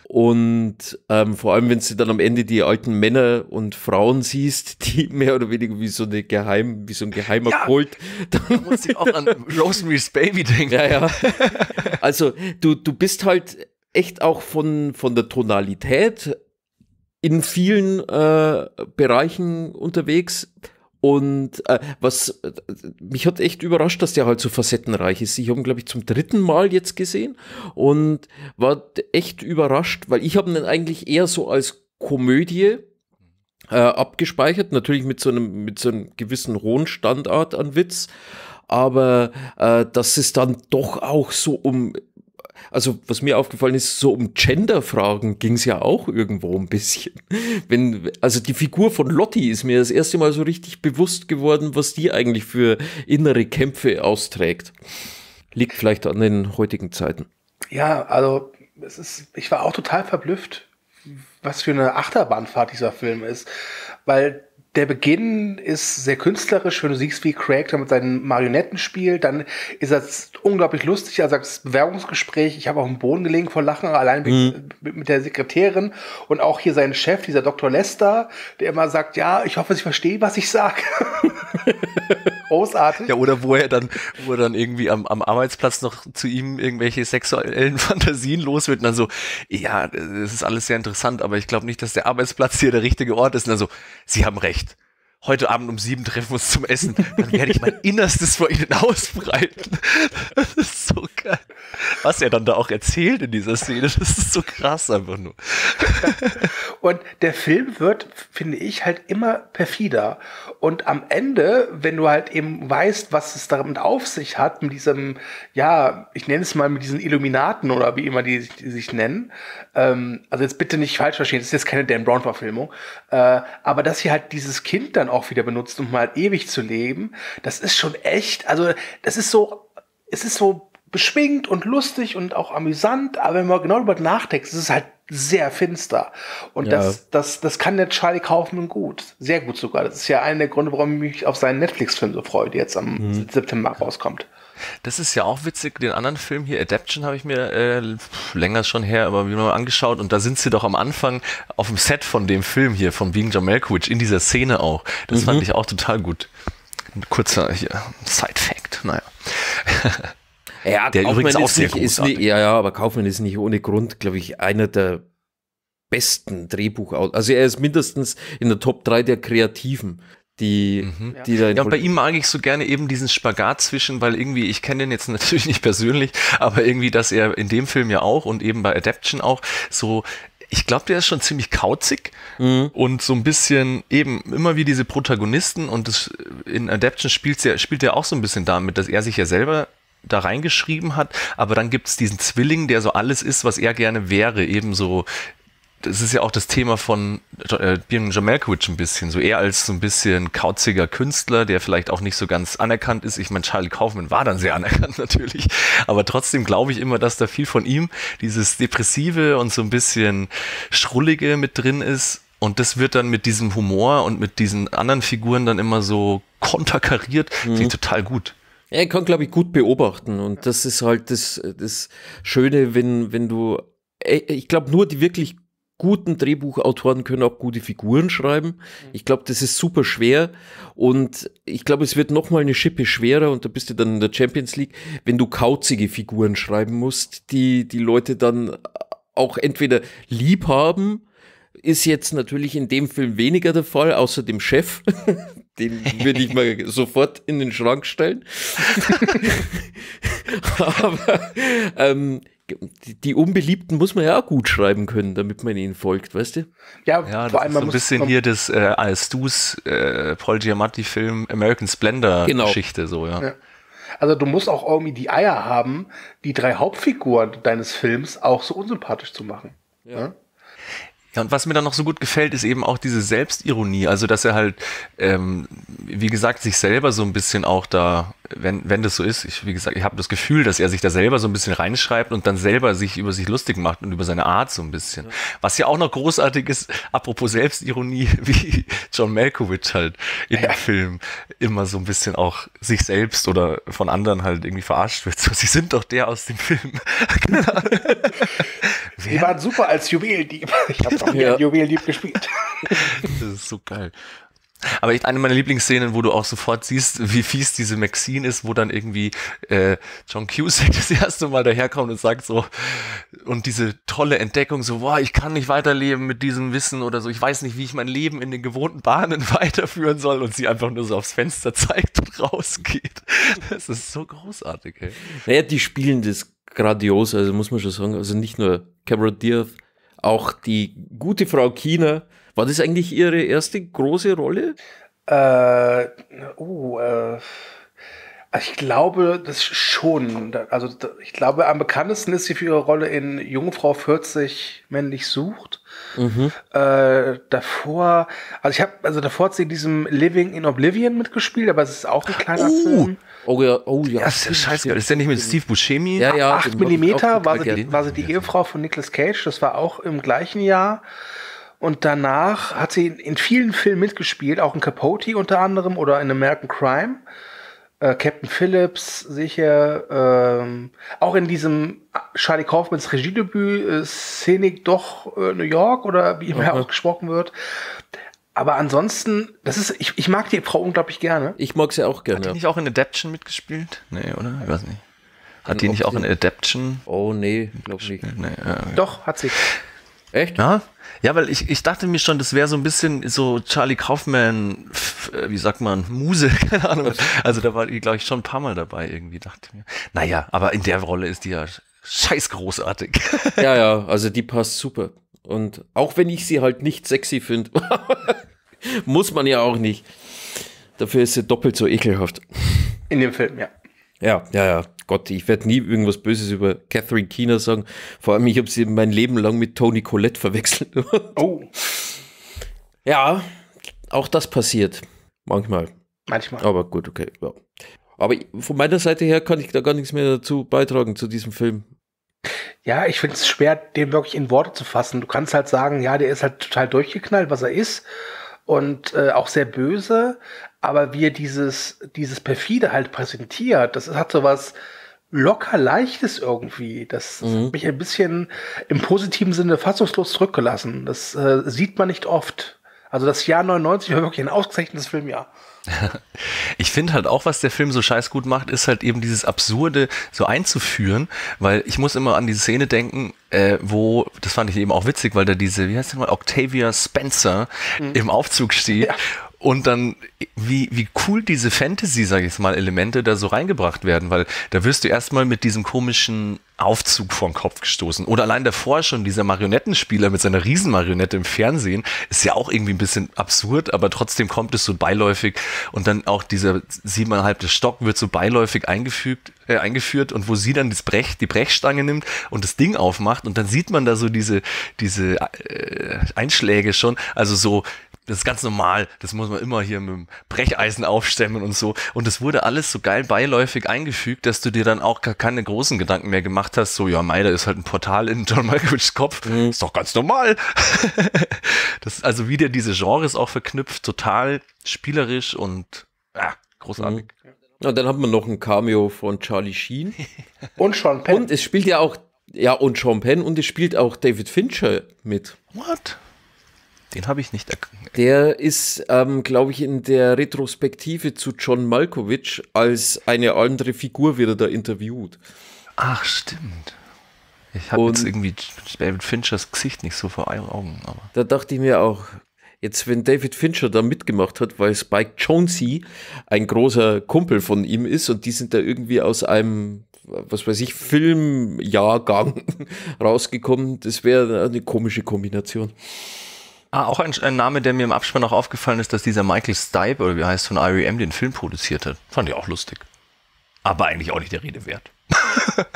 Und ähm, vor allem, wenn du dann am Ende die alten Männer und Frauen siehst, die mehr oder weniger wie so eine Geheim, wie so ein geheimer Ja. Kult, Da muss ich auch an Rosemary's Baby denken. ja, ja. Also du, du bist halt echt auch von, von der Tonalität in vielen äh, Bereichen unterwegs. Und äh, was mich hat echt überrascht, dass der halt so facettenreich ist. Ich habe ihn, glaube ich, zum dritten Mal jetzt gesehen und war echt überrascht, weil ich habe ihn eigentlich eher so als Komödie äh, abgespeichert, natürlich mit so einem, mit so einem gewissen hohen Standard an Witz, aber äh, dass es dann doch auch so um, also was mir aufgefallen ist, so um Gender-Fragen ging es ja auch irgendwo ein bisschen. Wenn, also die Figur von Lotti ist mir das erste Mal so richtig bewusst geworden, was die eigentlich für innere Kämpfe austrägt. Liegt vielleicht an den heutigen Zeiten. Ja, also es ist, ich war auch total verblüfft, was für eine Achterbahnfahrt dieser Film ist. Weil der Beginn ist sehr künstlerisch, wenn du siehst, wie Craig da mit seinen Marionetten spielt, dann ist das unglaublich lustig. Also das Bewerbungsgespräch, ich habe auch im Boden gelegen vor Lachen, allein mit, mit der Sekretärin und auch hier sein Chef, dieser Dr. Lester, der immer sagt, ja, ich hoffe, Sie verstehen, was ich sage. Großartig. Ja, oder wo er dann, wo er dann irgendwie am, am Arbeitsplatz noch zu ihm irgendwelche sexuellen Fantasien los wird und dann so, ja, das ist alles sehr interessant, aber ich glaube nicht, dass der Arbeitsplatz hier der richtige Ort ist. Und dann so, Sie haben recht. Heute Abend um sieben treffen wir uns zum Essen. Dann werde ich mein Innerstes vor Ihnen ausbreiten. Das ist so geil. Was er dann da auch erzählt in dieser Szene, das ist so krass einfach nur. Und der Film wird, finde ich, halt immer perfider. Und am Ende, wenn du halt eben weißt, was es damit auf sich hat, mit diesem, ja, ich nenne es mal mit diesen Illuminaten oder wie immer die, die sich nennen, ähm, also jetzt bitte nicht falsch verstehen, das ist jetzt keine Dan Brown-Verfilmung, äh, aber dass sie halt dieses Kind dann auch wieder benutzt, um mal ewig zu leben, das ist schon echt, also das ist so, es ist so beschwingt und lustig und auch amüsant, aber wenn man genau darüber nachdenkt, ist es halt sehr finster. Und Ja. das, das, das kann der Charlie Kaufman gut. Sehr gut sogar. Das ist ja einer der Gründe, warum ich mich auf seinen Netflix-Film so freue, der jetzt am Mhm. September rauskommt. Das ist ja auch witzig. Den anderen Film hier, Adaption, habe ich mir äh, länger schon her, aber wieder mal angeschaut. Und da sind sie doch am Anfang auf dem Set von dem Film hier, von Being John Malkovich, in dieser Szene auch. Das fand ich auch total gut. Ein kurzer hier Side-Fact, naja. Ja, Der übrigens auch ist sehr nicht, ist großartig. nicht, ja, ja, aber Kaufmann ist nicht ohne Grund, glaube ich, einer der besten Drehbuchautoren. Also er ist mindestens in der Top 3 der Kreativen, die, die da Mhm. Ja, und bei ihm mag ich so gerne eben diesen Spagat zwischen, weil irgendwie, ich kenne den jetzt natürlich nicht persönlich, aber irgendwie, dass er in dem Film ja auch und eben bei Adaption auch so, ich glaube, der ist schon ziemlich kauzig und so ein bisschen eben immer wie diese Protagonisten und das, in Adaption spielt er, spielt er auch so ein bisschen damit, dass er sich ja selber da reingeschrieben hat, aber dann gibt es diesen Zwilling, der so alles ist, was er gerne wäre, eben so das ist ja auch das Thema von äh, Björn Jamelkowitsch ein bisschen. So er als so ein bisschen kauziger Künstler, der vielleicht auch nicht so ganz anerkannt ist. Ich meine, Charlie Kaufman war dann sehr anerkannt natürlich. Aber trotzdem glaube ich immer, dass da viel von ihm dieses Depressive und so ein bisschen Schrullige mit drin ist. Und das wird dann mit diesem Humor und mit diesen anderen Figuren dann immer so konterkariert. Finde ich total gut. Er kann, glaube ich, gut beobachten und das ist halt das, das Schöne, wenn, wenn du, äh, ich glaube, nur die wirklich guten Drehbuchautoren können auch gute Figuren schreiben. Ich glaube, das ist super schwer und ich glaube, es wird noch mal eine Schippe schwerer und da bist du dann in der Champions League, wenn du kauzige Figuren schreiben musst, die die Leute dann auch entweder lieb haben, ist jetzt natürlich in dem Film weniger der Fall, außer dem Chef. Den würde ich mal sofort in den Schrank stellen. Aber ähm, die, Unbeliebten muss man ja auch gut schreiben können, damit man ihnen folgt, weißt du? Ja, Ja, das vor allem ist so man ein muss bisschen hier das äh, als Stu's äh, Paul Giamatti-Film American Splendor Genau. Geschichte so, ja. Ja. Also du musst auch irgendwie die Eier haben, die drei Hauptfiguren deines Films auch so unsympathisch zu machen. Ja. Ja, und was mir dann noch so gut gefällt, ist eben auch diese Selbstironie. Also, dass er halt, ähm, wie gesagt, sich selber so ein bisschen auch da wenn, wenn das so ist, ich, wie gesagt, ich habe das Gefühl, dass er sich da selber so ein bisschen reinschreibt und dann selber sich über sich lustig macht und über seine Art so ein bisschen. Was ja auch noch großartig ist, apropos Selbstironie, wie John Malkovich halt in dem Film immer so ein bisschen auch sich selbst oder von anderen halt irgendwie verarscht wird. So, sie sind doch der aus dem Film. Die waren super als Juwelendieb. Ich habe auch Ja. ja. Juwelendieb gespielt. Das ist so geil. Aber echt eine meiner Lieblingsszenen, wo du auch sofort siehst, wie fies diese Maxine ist, wo dann irgendwie äh, John Cusack das erste Mal daherkommt und sagt so, und diese tolle Entdeckung, so, boah, ich kann nicht weiterleben mit diesem Wissen oder so, ich weiß nicht, wie ich mein Leben in den gewohnten Bahnen weiterführen soll und sie einfach nur so aufs Fenster zeigt und rausgeht. Das ist so großartig, ey. Naja, die spielen das grandios, also muss man schon sagen. Also nicht nur Cameron Diaz, auch die gute Frau Kina. War das eigentlich ihre erste große Rolle? Äh, oh, äh, ich glaube, das schon. Also, ich glaube, am bekanntesten ist sie für ihre Rolle in Jungfrau 40 männlich sucht. Äh, davor, also ich habe, also davor hat sie in diesem Living in Oblivion mitgespielt, aber es ist auch ein kleiner Film. Oh ja, oh ja. Das ist ja scheiße. Das ist ja nicht mit Steve Buscemi. Ja, ja. 8 den mag ich auch Millimeter war sie, war sie die Ehefrau von Nicolas Cage, das war auch im gleichen Jahr. Und danach hat sie in, in vielen Filmen mitgespielt, auch in Capote unter anderem oder in American Crime. Äh, Captain Phillips, sicher. Ähm, auch in diesem Charlie Kaufmans Regiedebüt, äh, Scenic doch äh, New York oder wie immer ausgesprochen wird. Aber ansonsten, das ist, ich, ich mag die Frau unglaublich gerne. Ich mag sie auch Hat gerne. die Ja. nicht auch in Adaption mitgespielt? Nee, oder? Ich weiß nicht. Hat Dann die nicht auch in Adaption? Oh nee, glaube nicht. Nee, äh, Doch, hat sie. Echt? Ja, ja, weil ich, ich dachte mir schon, das wäre so ein bisschen so Charlie Kaufman, äh, wie sagt man, Muse, keine Ahnung. Also da war die, glaube ich, schon ein paar Mal dabei irgendwie, dachte ich mir. Naja, aber in der Rolle ist die ja scheiß großartig. Ja, ja, also die passt super. Und auch wenn ich sie halt nicht sexy finde, muss man ja auch nicht. Dafür ist sie doppelt so ekelhaft. In dem Film, ja. Ja, ja, ja. Gott, ich werde nie irgendwas Böses über Catherine Keener sagen. Vor allem, ich habe sie mein Leben lang mit Toni Collette verwechselt. Oh, ja, auch das passiert. Manchmal. manchmal. Aber gut, okay. Ja. Aber von meiner Seite her kann ich da gar nichts mehr dazu beitragen zu diesem Film. Ja, ich finde es schwer, den wirklich in Worte zu fassen. Du kannst halt sagen, ja, der ist halt total durchgeknallt, was er ist. Und äh, auch sehr böse. Aber wie er dieses, dieses perfide halt präsentiert, das hat so was locker leichtes irgendwie. Das hat mich ein bisschen im positiven Sinne fassungslos zurückgelassen. Das äh, sieht man nicht oft. Also das Jahr 99 war wirklich ein ausgezeichnetes Filmjahr. Ich finde halt auch, was der Film so scheiß gut macht, ist halt eben dieses Absurde so einzuführen, weil ich muss immer an die Szene denken, äh, wo, das fand ich eben auch witzig, weil da diese, wie heißt der mal, Octavia Spencer im Aufzug steht. Ja. Und dann, wie, wie cool diese Fantasy, sag ich mal, Elemente da so reingebracht werden, weil da wirst du erstmal mit diesem komischen Aufzug vor den Kopf gestoßen. Oder allein davor schon dieser Marionettenspieler mit seiner Riesenmarionette im Fernsehen. Ist ja auch irgendwie ein bisschen absurd, aber trotzdem kommt es so beiläufig. Und dann auch dieser siebeneinhalbte Stock wird so beiläufig eingefügt, äh, eingeführt und wo sie dann das Brech, die Brechstange nimmt und das Ding aufmacht. Und dann sieht man da so diese, diese äh, Einschläge schon, also so das ist ganz normal. Das muss man immer hier mit dem Brecheisen aufstemmen und so. Und es wurde alles so geil beiläufig eingefügt, dass du dir dann auch gar keine großen Gedanken mehr gemacht hast. So, ja, Mei, da ist halt ein Portal in John Malkovichs Kopf. Ist doch ganz normal. das also wieder diese Genres auch verknüpft. Total spielerisch und ja, großartig. Und dann hat man noch ein Cameo von Charlie Sheen. Und Sean Penn. Und es spielt ja auch, ja, und Sean Penn und es spielt auch David Fincher mit. What? Den habe ich nicht erkannt. Der ist, ähm, glaube ich, in der Retrospektive zu John Malkovich als eine andere Figur wieder da interviewt. Ach, stimmt. Ich habe jetzt irgendwie David Finchers Gesicht nicht so vor Augen. Aber Da dachte ich mir auch, jetzt wenn David Fincher da mitgemacht hat, weil Spike Jonze ein großer Kumpel von ihm ist und die sind da irgendwie aus einem, was weiß ich, Filmjahrgang rausgekommen, das wäre eine komische Kombination. Ah, auch ein, ein Name, der mir im Abspann auch aufgefallen ist, dass dieser Michael Stipe, oder wie heißt von REM, den Film produziert hat. Fand ich auch lustig. Aber eigentlich auch nicht der Rede wert.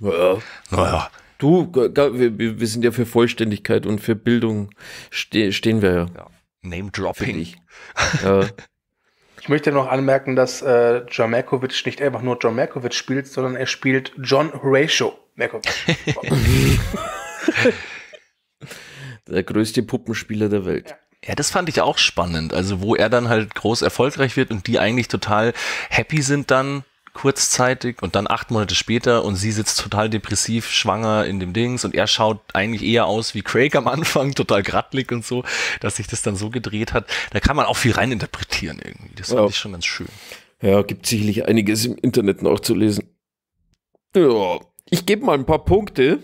Ja. Naja. Du, wir, wir sind ja für Vollständigkeit und für Bildung ste stehen wir ja. Name Finde Dropping. ich. Ja. Ich möchte noch anmerken, dass äh, John Malkovich nicht einfach nur John Malkovich spielt, sondern er spielt John Horatio Malkovich. Der größte Puppenspieler der Welt. Ja, das fand ich auch spannend. Also, wo er dann halt groß erfolgreich wird und die eigentlich total happy sind dann kurzzeitig und dann acht Monate später und sie sitzt total depressiv, schwanger in dem Dings und er schaut eigentlich eher aus wie Craig am Anfang, total grattlig und so, dass sich das dann so gedreht hat. Da kann man auch viel reininterpretieren irgendwie. Das fand Ja. ich schon ganz schön. Ja, gibt sicherlich einiges im Internet nachzulesen. Ja, ich gebe mal ein paar Punkte.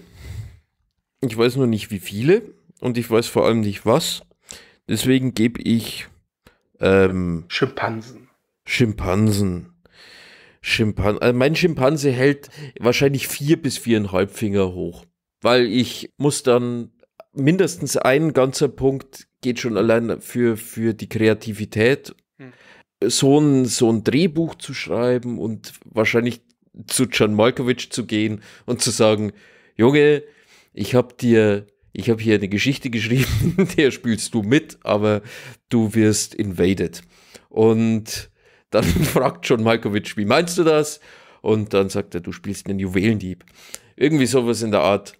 Ich weiß nur nicht wie viele und ich weiß vor allem nicht was. Deswegen gebe ich ähm, Schimpansen. Schimpansen. Schimpan also mein Schimpanse hält wahrscheinlich vier bis viereinhalb Finger hoch. Weil ich muss dann mindestens ein ganzer Punkt geht schon allein für, für die Kreativität. Hm. So ein, so ein Drehbuch zu schreiben und wahrscheinlich zu John Malkovich zu gehen und zu sagen, Junge, ich habe dir, ich habe hier eine Geschichte geschrieben, der spielst du mit, aber du wirst invaded. Und dann fragt John Malkovich, wie meinst du das? Und dann sagt er, du spielst einen Juwelendieb. Irgendwie sowas in der Art.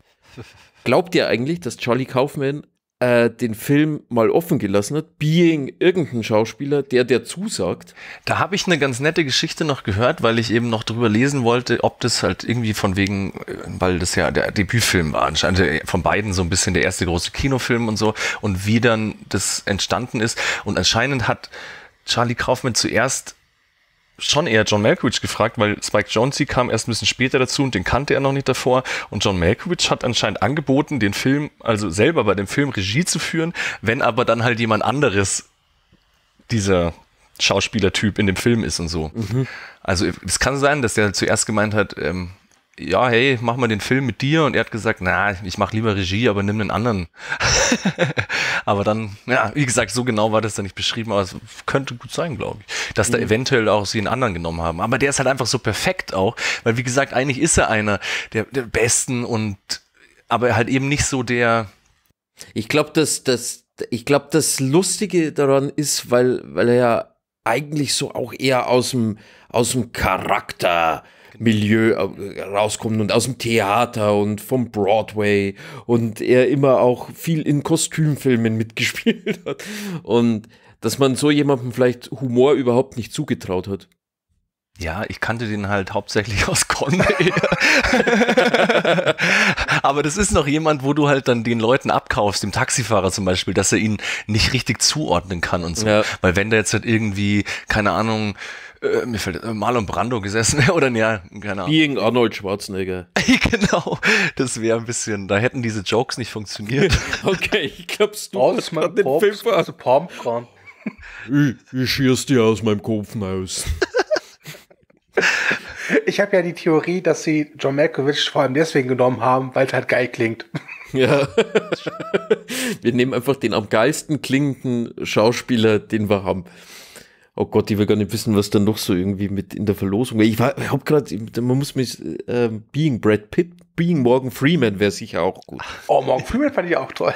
Glaubt ihr eigentlich, dass Charlie Kaufman äh, den Film mal offen gelassen hat, being irgendein Schauspieler, der der zusagt? Da habe ich eine ganz nette Geschichte noch gehört, weil ich eben noch drüber lesen wollte, ob das halt irgendwie von wegen, äh, weil das ja der Debütfilm war, anscheinend von beiden so ein bisschen der erste große Kinofilm und so und wie dann das entstanden ist. Und anscheinend hat Charlie Kaufman zuerst schon eher John Malkovich gefragt, weil Spike Jonze kam erst ein bisschen später dazu und den kannte er noch nicht davor. Und John Malkovich hat anscheinend angeboten, den Film, also selber bei dem Film Regie zu führen, wenn aber dann halt jemand anderes dieser Schauspielertyp in dem Film ist und so. Also es kann sein, dass der zuerst gemeint hat, ähm, ja, hey, mach mal den Film mit dir und er hat gesagt, na, ich mach lieber Regie, aber nimm einen anderen. aber dann, ja, wie gesagt, so genau war das da nicht beschrieben, aber es könnte gut sein, glaube ich, dass da eventuell auch sie einen anderen genommen haben. Aber der ist halt einfach so perfekt auch, weil wie gesagt, eigentlich ist er einer der, der Besten und aber halt eben nicht so der, Ich glaube, dass das, ich glaube, das Lustige daran ist, weil, weil er ja eigentlich so auch eher aus dem, aus dem Charaktermilieu äh, rauskommt und aus dem Theater und vom Broadway und er immer auch viel in Kostümfilmen mitgespielt hat und dass man so jemandem vielleicht Humor überhaupt nicht zugetraut hat. Ja, ich kannte den halt hauptsächlich aus Con. Aber das ist noch jemand, wo du halt dann den Leuten abkaufst, dem Taxifahrer zum Beispiel, dass er ihn nicht richtig zuordnen kann und so. Ja. Weil wenn der jetzt halt irgendwie, keine Ahnung, äh, mir fällt äh, Marlon Brando gesessen oder ja, keine Ahnung. Being Arnold Schwarzenegger. genau, das wäre ein bisschen, da hätten diese Jokes nicht funktioniert. Okay, ich glaubst du ist mein den Film Pops, also Popcorn. Ich, ich schieß dir aus meinem Kopf aus. Ich habe ja die Theorie, dass sie John Malkovich vor allem deswegen genommen haben, weil es halt geil klingt. Ja. wir nehmen einfach den am geilsten klingenden Schauspieler, den wir haben. Oh Gott, ich will gar nicht wissen, was dann noch so irgendwie mit in der Verlosung. Ich, war- ich hab gerade, man muss mich, ähm, Being Brad Pitt, Being Morgan Freeman wäre sicher auch gut. Oh, Morgan Freeman fand ich auch toll.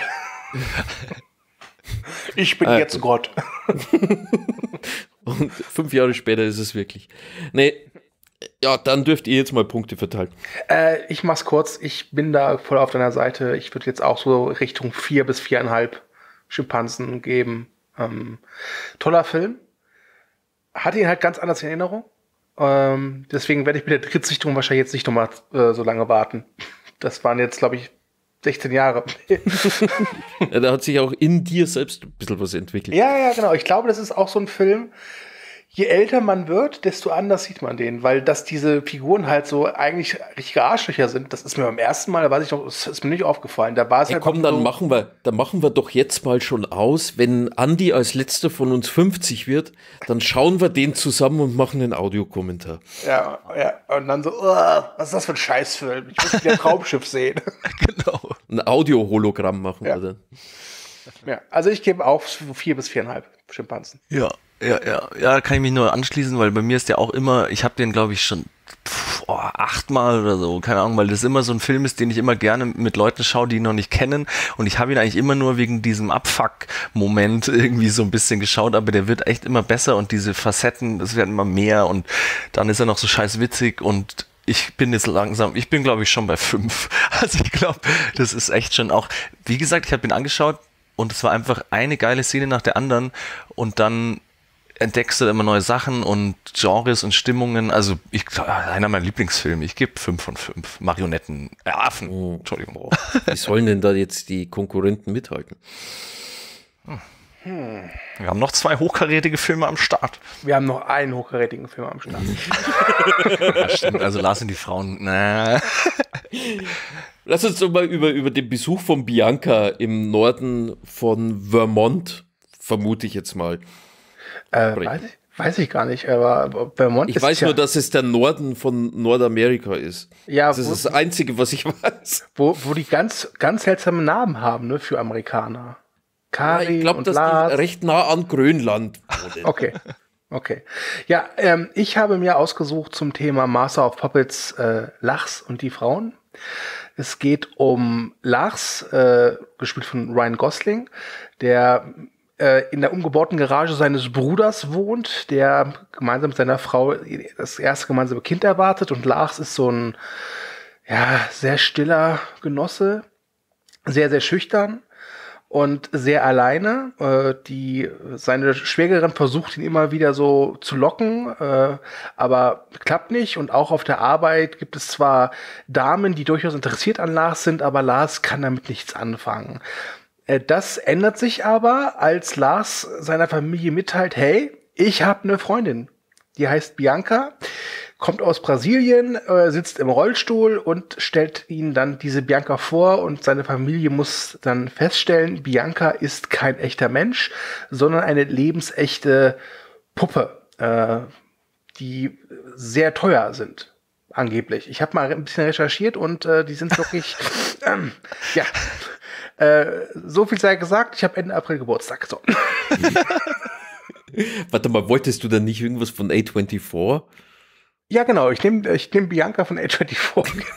Ich bin Ah, jetzt Gott. Und fünf Jahre später ist es wirklich. Nee, ja, dann dürft ihr jetzt mal Punkte verteilen. Äh, ich mach's kurz. Ich bin da voll auf deiner Seite. Ich würde jetzt auch so Richtung vier bis viereinhalb Schimpansen geben. Ähm, toller Film. Hatte ihn halt ganz anders in Erinnerung. Ähm, deswegen werde ich mit der Drittsichtung wahrscheinlich jetzt nicht nochmal äh, so lange warten. Das waren jetzt, glaube ich, 16 Jahre. Ja, da hat sich auch in dir selbst ein bisschen was entwickelt. Ja, ja, genau. Ich glaube, das ist auch so ein Film. Je älter man wird, desto anders sieht man den, weil dass diese Figuren halt so eigentlich richtige Arschlöcher sind, das ist mir beim ersten Mal, da weiß ich noch, das ist mir nicht aufgefallen. Da war es Ja, halt komm, so, dann machen wir, dann machen wir doch jetzt mal schon aus, wenn Andi als letzter von uns 50 wird, dann schauen wir den zusammen und machen einen Audiokommentar. Ja, ja, und dann so, "Uah, was ist das für ein Scheißfilm? Ich muss wieder Traumschiff sehen. genau. Ein Audio-Hologramm machen Ja. wir dann. ja, also ich gebe auch vier bis viereinhalb Schimpansen. Ja, ja, ja, ja, kann ich mich nur anschließen, weil bei mir ist der auch immer, ich habe den, glaube ich, schon oh, achtmal oder so, keine Ahnung, weil das immer so ein Film ist, den ich immer gerne mit Leuten schaue, die ihn noch nicht kennen. Und ich habe ihn eigentlich immer nur wegen diesem Abfuck-Moment irgendwie so ein bisschen geschaut, aber der wird echt immer besser und diese Facetten, das werden immer mehr und dann ist er noch so scheiß witzig und ich bin jetzt langsam, ich bin glaube ich schon bei fünf. Also ich glaube, das ist echt schon auch, wie gesagt, ich habe ihn angeschaut und es war einfach eine geile Szene nach der anderen und dann entdeckst du immer neue Sachen und Genres und Stimmungen. Also ich, einer meiner Lieblingsfilme. Ich gebe fünf von fünf. Marionetten, äh, Affen. Oh. Entschuldigung. Wie sollen denn da jetzt die Konkurrenten mithalten? Wir haben noch zwei hochkarätige Filme am Start. Wir haben noch einen hochkarätigen Film am Start. Ja, stimmt. Also lassen die Frauen. Na. Lass uns doch mal über, über den Besuch von Bianca im Norden von Vermont, vermute ich jetzt mal. Äh, weiß, ich, weiß ich gar nicht, aber Vermont Ich ist weiß ja, nur, dass es der Norden von Nordamerika ist. ja, Das ist wo, das Einzige, was ich weiß. wo, wo die ganz, ganz seltsame Namen haben, ne, für Amerikaner. Kari Ich glaube, Lars. die recht nah an Grönland. Okay. Okay. Ja, ähm, ich habe mir ausgesucht zum Thema Master of Puppets äh, Lachs und die Frauen. Es geht um Lars, äh, gespielt von Ryan Gosling, der in der umgebauten Garage seines Bruders wohnt, der gemeinsam mit seiner Frau das erste gemeinsame Kind erwartet. Und Lars ist so ein ja, sehr stiller Genosse, sehr, sehr schüchtern und sehr alleine. Äh, die, seine Schwägerin versucht ihn immer wieder so zu locken, äh, aber klappt nicht. Und auch auf der Arbeit gibt es zwar Damen, die durchaus interessiert an Lars sind, aber Lars kann damit nichts anfangen. Äh, das ändert sich aber, als Lars seiner Familie mitteilt, hey, ich habe eine Freundin. Die heißt Bianca, kommt aus Brasilien, äh, sitzt im Rollstuhl und stellt ihnen dann diese Bianca vor und seine Familie muss dann feststellen, Bianca ist kein echter Mensch, sondern eine lebensechte Puppe, äh, die sehr teuer sind. Angeblich. Ich habe mal ein bisschen recherchiert und äh, die sind wirklich, ähm, ja, äh, so viel sei gesagt, ich habe Ende April Geburtstag. So. Warte mal, wolltest du dann nicht irgendwas von A24? Ja, genau. Ich nehme ich nehm Bianca von A24.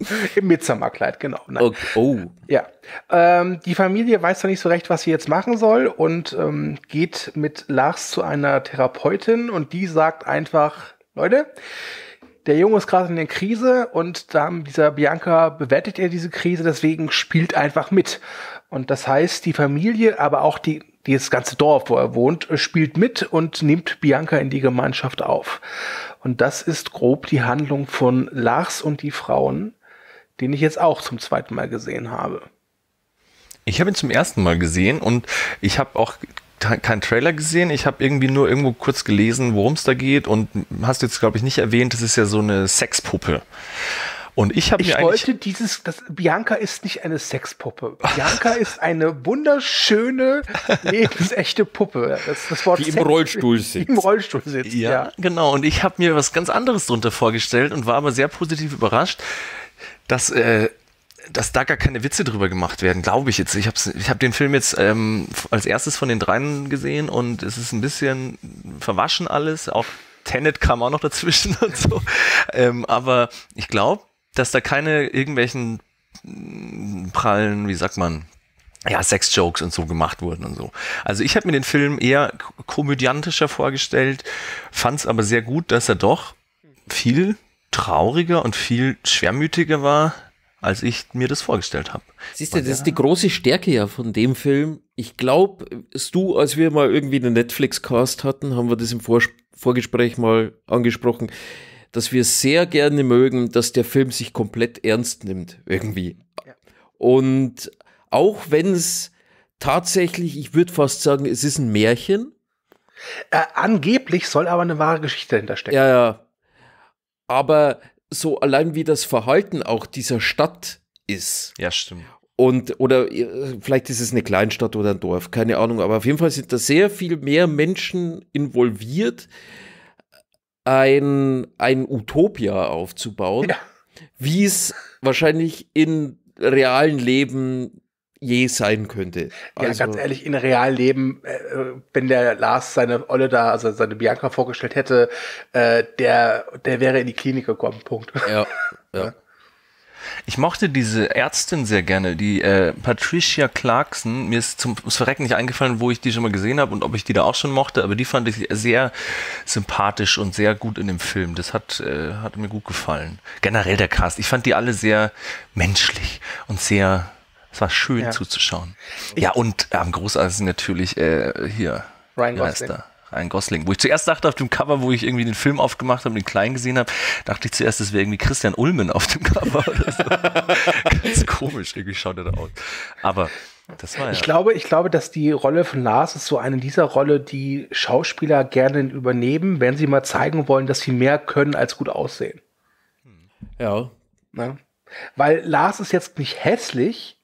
Genau. Im Midsummer-Kleid, genau. Oh, oh. Ja. Ähm, die Familie weiß noch nicht so recht, was sie jetzt machen soll und ähm, geht mit Lars zu einer Therapeutin und die sagt einfach, Leute, der Junge ist gerade in der Krise und da dieser Bianca bewertet er diese Krise, deswegen spielt einfach mit. Und das heißt, die Familie, aber auch die, dieses ganze Dorf, wo er wohnt, spielt mit und nimmt Bianca in die Gemeinschaft auf. Und das ist grob die Handlung von Lars und die Frauen, den ich jetzt auch zum zweiten Mal gesehen habe. Ich habe ihn zum ersten Mal gesehen und ich habe auch keinen Trailer gesehen. Ich habe irgendwie nur irgendwo kurz gelesen, worum es da geht und hast jetzt, glaube ich, nicht erwähnt, das ist ja so eine Sexpuppe. Und ich habe mir Ich eigentlich wollte dieses, das, Bianca ist nicht eine Sexpuppe. Bianca ist eine wunderschöne, lebensechte Puppe. Das, das Wort Die im Sex- Rollstuhl Die sitzt. im Rollstuhl sitzt, Ja, ja. genau. Und ich habe mir was ganz anderes drunter vorgestellt und war aber sehr positiv überrascht, dass, äh, dass da gar keine Witze drüber gemacht werden, glaube ich jetzt. Ich habe ich hab den Film jetzt ähm, als erstes von den dreien gesehen und es ist ein bisschen verwaschen alles. Auch Tenet kam auch noch dazwischen und so. Ähm, aber ich glaube, dass da keine irgendwelchen mm, prallen, wie sagt man, ja, Sex-Jokes und so gemacht wurden und so. Also ich habe mir den Film eher komödiantischer vorgestellt, fand es aber sehr gut, dass er doch viel trauriger und viel schwermütiger war, als ich mir das vorgestellt habe. Siehst du, das ist die große Stärke ja von dem Film. Ich glaube, du, als wir mal irgendwie einen Netflix-Cast hatten, haben wir das im Vor Vorgespräch mal angesprochen, dass wir sehr gerne mögen, dass der Film sich komplett ernst nimmt, irgendwie. Und auch wenn es tatsächlich, ich würde fast sagen, es ist ein Märchen. Äh, angeblich soll aber eine wahre Geschichte hinterstecken. Ja, ja. Aber so allein wie das Verhalten auch dieser Stadt ist. Ja, stimmt. Und, oder äh, vielleicht ist es eine Kleinstadt oder ein Dorf, keine Ahnung, aber auf jeden Fall sind da sehr viel mehr Menschen involviert, ein, ein Utopia aufzubauen, Ja. wie es wahrscheinlich in realen Leben je sein könnte. Ja, Also, ganz ehrlich, in Realleben, äh, wenn der Lars seine Olle da, also seine Bianca vorgestellt hätte, äh, der, der wäre in die Klinik gekommen. Punkt. Ja, ja. Ich mochte diese Ärztin sehr gerne, die äh, Patricia Clarkson. Mir ist zum Verrecken nicht eingefallen, wo ich die schon mal gesehen habe und ob ich die da auch schon mochte, aber die fand ich sehr sympathisch und sehr gut in dem Film. Das hat, äh, hat mir gut gefallen. Generell der Cast. Ich fand die alle sehr menschlich und sehr, es war schön Ja. zuzuschauen. ja, und am großartigsten natürlich äh, hier. Ryan Gosling. Ryan Gosling. Wo ich zuerst dachte, auf dem Cover, wo ich irgendwie den Film aufgemacht habe und den kleinen gesehen habe, dachte ich zuerst, das wäre irgendwie Christian Ulmen auf dem Cover. Oder so. Ganz komisch, irgendwie schaut er da aus. Aber das war ja. Ich glaube, ich glaube, dass die Rolle von Lars ist so eine dieser Rolle, die Schauspieler gerne übernehmen, wenn sie mal zeigen wollen, dass sie mehr können als gut aussehen. ja. Ne? Weil Lars ist jetzt nicht hässlich,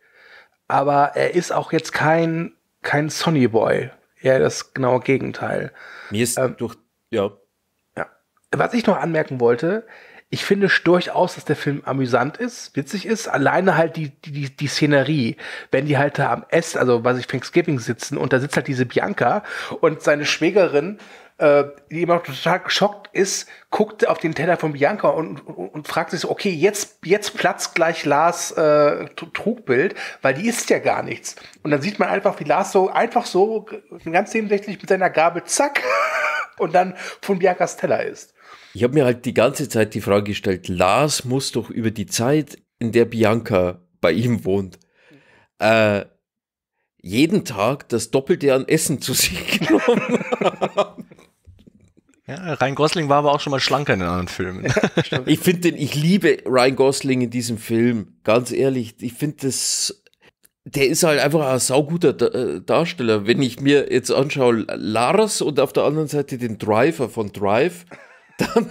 aber er ist auch jetzt kein, kein Sonny Boy. Eher das genaue Gegenteil. Mir ist Ähm, durch, ja, Ja. Was ich noch anmerken wollte, ich finde durchaus, dass der Film amüsant ist, witzig ist. Alleine halt die, die, die, die Szenerie, wenn die halt da am Essen, also was ich Thanksgiving sitzen und da sitzt halt diese Bianca und seine Schwägerin, äh, die immer total geschockt ist, guckt auf den Teller von Bianca und, und, und fragt sich so, okay, jetzt, jetzt platzt gleich Lars äh, Tr- Trugbild, weil die isst ja gar nichts. Und dann sieht man einfach, wie Lars so einfach so ganz nebensächlich mit seiner Gabel zack und dann von Biancas Teller isst. Ich habe mir halt die ganze Zeit die Frage gestellt, Lars muss doch über die Zeit, in der Bianca bei ihm wohnt, äh, jeden Tag das Doppelte an Essen zu sich genommen. ja, Ryan Gosling war aber auch schon mal schlanker in den anderen Filmen. ich finde den, ich liebe Ryan Gosling in diesem Film, ganz ehrlich. Ich finde das, der ist halt einfach ein sauguter äh, Darsteller. Wenn ich mir jetzt anschaue, Lars und auf der anderen Seite den Driver von Drive, dann,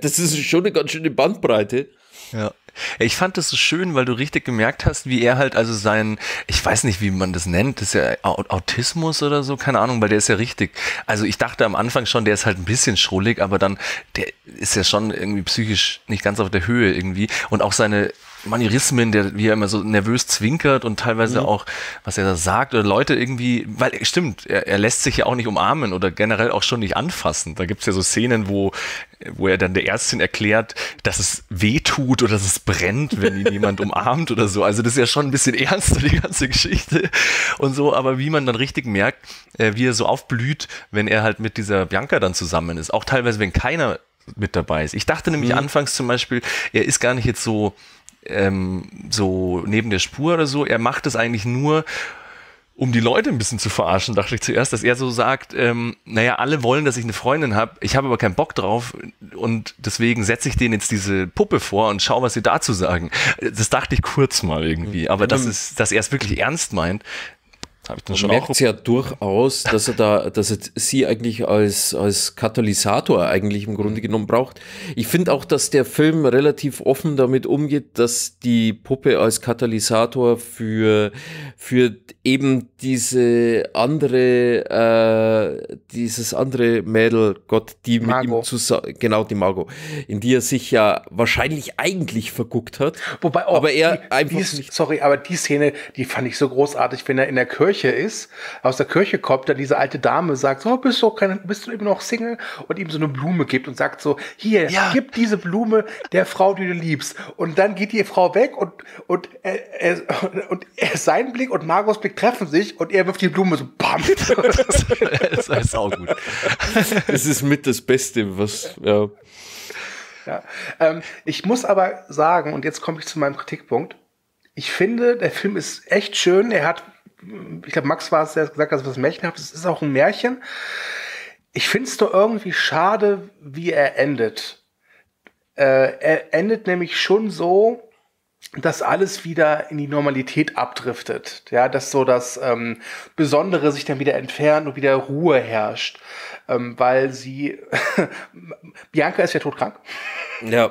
das ist schon eine ganz schöne Bandbreite. Ja. Ich fand das so schön, weil du richtig gemerkt hast, wie er halt also sein, ich weiß nicht, wie man das nennt, das ist ja Au- Autismus oder so, keine Ahnung, weil der ist ja richtig. Also ich dachte am Anfang schon, der ist halt ein bisschen schrullig, aber dann, der ist ja schon irgendwie psychisch nicht ganz auf der Höhe irgendwie. Und auch seine Manierismen, der, wie er immer so nervös zwinkert und teilweise auch, was er da sagt oder Leute irgendwie, weil stimmt, er, er lässt sich ja auch nicht umarmen oder generell auch schon nicht anfassen. Da gibt's ja so Szenen, wo, wo er dann der Ärztin erklärt, dass es weh tut oder dass es brennt, wenn ihn jemand umarmt oder so. Also das ist ja schon ein bisschen ernster, die ganze Geschichte und so, aber wie man dann richtig merkt, äh, wie er so aufblüht, wenn er halt mit dieser Bianca dann zusammen ist. Auch teilweise, wenn keiner mit dabei ist. Ich dachte nämlich anfangs zum Beispiel, er ist gar nicht jetzt so, ähm, so neben der Spur oder so. Er macht es eigentlich nur, um die Leute ein bisschen zu verarschen, dachte ich zuerst, dass er so sagt, ähm, naja, alle wollen, dass ich eine Freundin habe, ich habe aber keinen Bock drauf und deswegen setze ich denen jetzt diese Puppe vor und schau, was sie dazu sagen. Das dachte ich kurz mal irgendwie, aber dass, es, dass er es wirklich ernst meint, habe ich dann Man schon merkt auch. ja durchaus, dass er da, dass er sie eigentlich als, als Katalysator eigentlich im Grunde genommen braucht. Ich finde auch, dass der Film relativ offen damit umgeht, dass die Puppe als Katalysator für, für eben diese andere, äh, dieses andere Mädel, Gott, die mit Margot. ihm zusammen, genau, die Margot, in die er sich ja wahrscheinlich eigentlich verguckt hat. Wobei auch, aber er die, einfach die, sorry, aber die Szene, die fand ich so großartig, wenn er in der Kirche ist, aus der Kirche kommt, da diese alte Dame sagt, so, bist du, kein, bist du immer noch Single? Und ihm so eine Blume gibt und sagt so, hier, Ja. gib diese Blume der Frau, die du liebst. Und dann geht die Frau weg und, und, er, er, und er, sein Blick und Margos Blick treffen sich und er wirft die Blume so, bam. das ist auch gut. Das ist mit das Beste, was, ja. Ja. Ähm, ich muss aber sagen, und jetzt komme ich zu meinem Kritikpunkt. Ich finde, der Film ist echt schön. Er hat, ich glaube, Max war es, der hat gesagt, dass es was märchenhaft ist. Es ist auch ein Märchen. Ich finde es doch irgendwie schade, wie er endet. Äh, er endet nämlich schon so, dass alles wieder in die Normalität abdriftet. Ja, dass so das ähm, Besondere sich dann wieder entfernt und wieder Ruhe herrscht. Ähm, weil sie, Bianca ist ja todkrank Ja.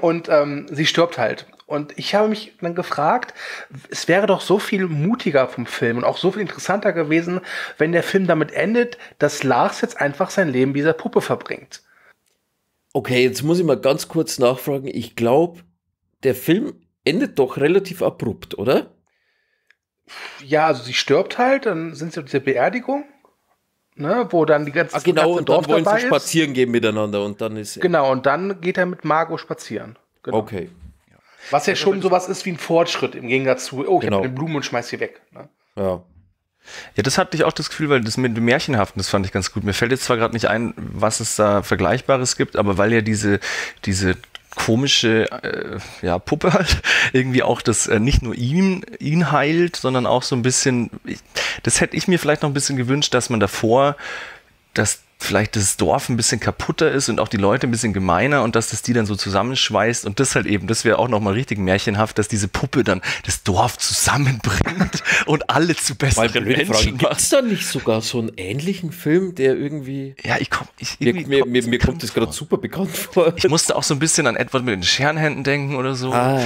und ähm, sie stirbt halt. Und ich habe mich dann gefragt, es wäre doch so viel mutiger vom Film und auch so viel interessanter gewesen, wenn der Film damit endet, dass Lars jetzt einfach sein Leben dieser Puppe verbringt. Okay, jetzt muss ich mal ganz kurz nachfragen. Ich glaube, der Film endet doch relativ abrupt, oder? Ja, also sie stirbt halt, dann sind sie auf dieser Beerdigung, ne, wo dann die ganze, Ah, genau, ganze und dann wollen sie ist. spazieren gehen miteinander und dann ist. Genau, und dann geht er mit Margot spazieren. Genau. Okay. Was ja schon sowas ist wie ein Fortschritt im Gegensatz zu, oh, ich Genau. habe eine Blume und schmeiß sie weg. Ne? Ja. Ja, das hatte ich auch das Gefühl, weil das mit dem Märchenhaften, das fand ich ganz gut. Mir fällt jetzt zwar gerade nicht ein, was es da Vergleichbares gibt, aber weil ja diese, diese komische äh, ja, Puppe halt irgendwie auch das äh, nicht nur ihn, ihn heilt, sondern auch so ein bisschen, ich, das hätte ich mir vielleicht noch ein bisschen gewünscht, dass man davor, dass vielleicht das Dorf ein bisschen kaputter ist und auch die Leute ein bisschen gemeiner und dass das die dann so zusammenschweißt und das halt eben, das wäre auch nochmal richtig märchenhaft, dass diese Puppe dann das Dorf zusammenbringt und alle zu besseren. Menschen Gibt macht. es da nicht sogar so einen ähnlichen Film, der irgendwie. Ja, ich komm, ich, Mir, irgendwie mir, mir, mir kommt das gerade super bekannt vor. Ich musste auch so ein bisschen an Edward mit den Scherenhänden denken oder so. Ah,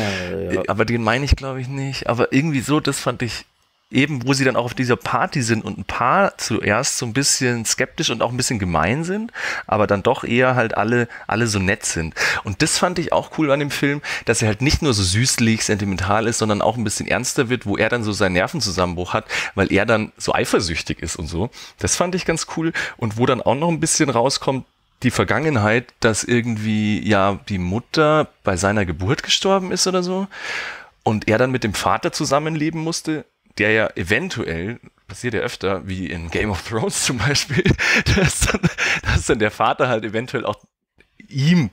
ja. Aber den meine ich, glaube ich, nicht. Aber irgendwie so, das fand ich eben, wo sie dann auch auf dieser Party sind und ein paar zuerst so ein bisschen skeptisch und auch ein bisschen gemein sind, aber dann doch eher halt alle, alle so nett sind. Und das fand ich auch cool an dem Film, dass er halt nicht nur so süßlich, sentimental ist, sondern auch ein bisschen ernster wird, wo er dann so seinen Nervenzusammenbruch hat, weil er dann so eifersüchtig ist und so. Das fand ich ganz cool. Und wo dann auch noch ein bisschen rauskommt, die Vergangenheit, dass irgendwie ja die Mutter bei seiner Geburt gestorben ist oder so und er dann mit dem Vater zusammenleben musste, der ja eventuell, passiert ja öfter, wie in Game of Thrones zum Beispiel, dass dann, dass dann der Vater halt eventuell auch ihm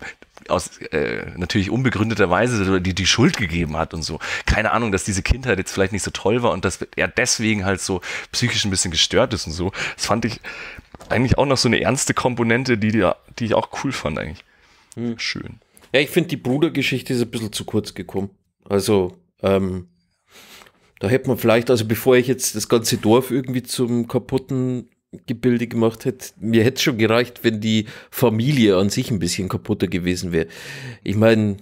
aus äh, natürlich unbegründeterweise so die, die Schuld gegeben hat und so. Keine Ahnung, dass diese Kindheit jetzt vielleicht nicht so toll war und dass er deswegen halt so psychisch ein bisschen gestört ist und so. Das fand ich eigentlich auch noch so eine ernste Komponente, die, die, die ich auch cool fand eigentlich. Schön. Ja, ich finde, die Brudergeschichte ist ein bisschen zu kurz gekommen. Also, ähm, da hätte man vielleicht, also bevor ich jetzt das ganze Dorf irgendwie zum kaputten Gebilde gemacht hätte, mir hätte es schon gereicht, wenn die Familie an sich ein bisschen kaputter gewesen wäre. Ich meine,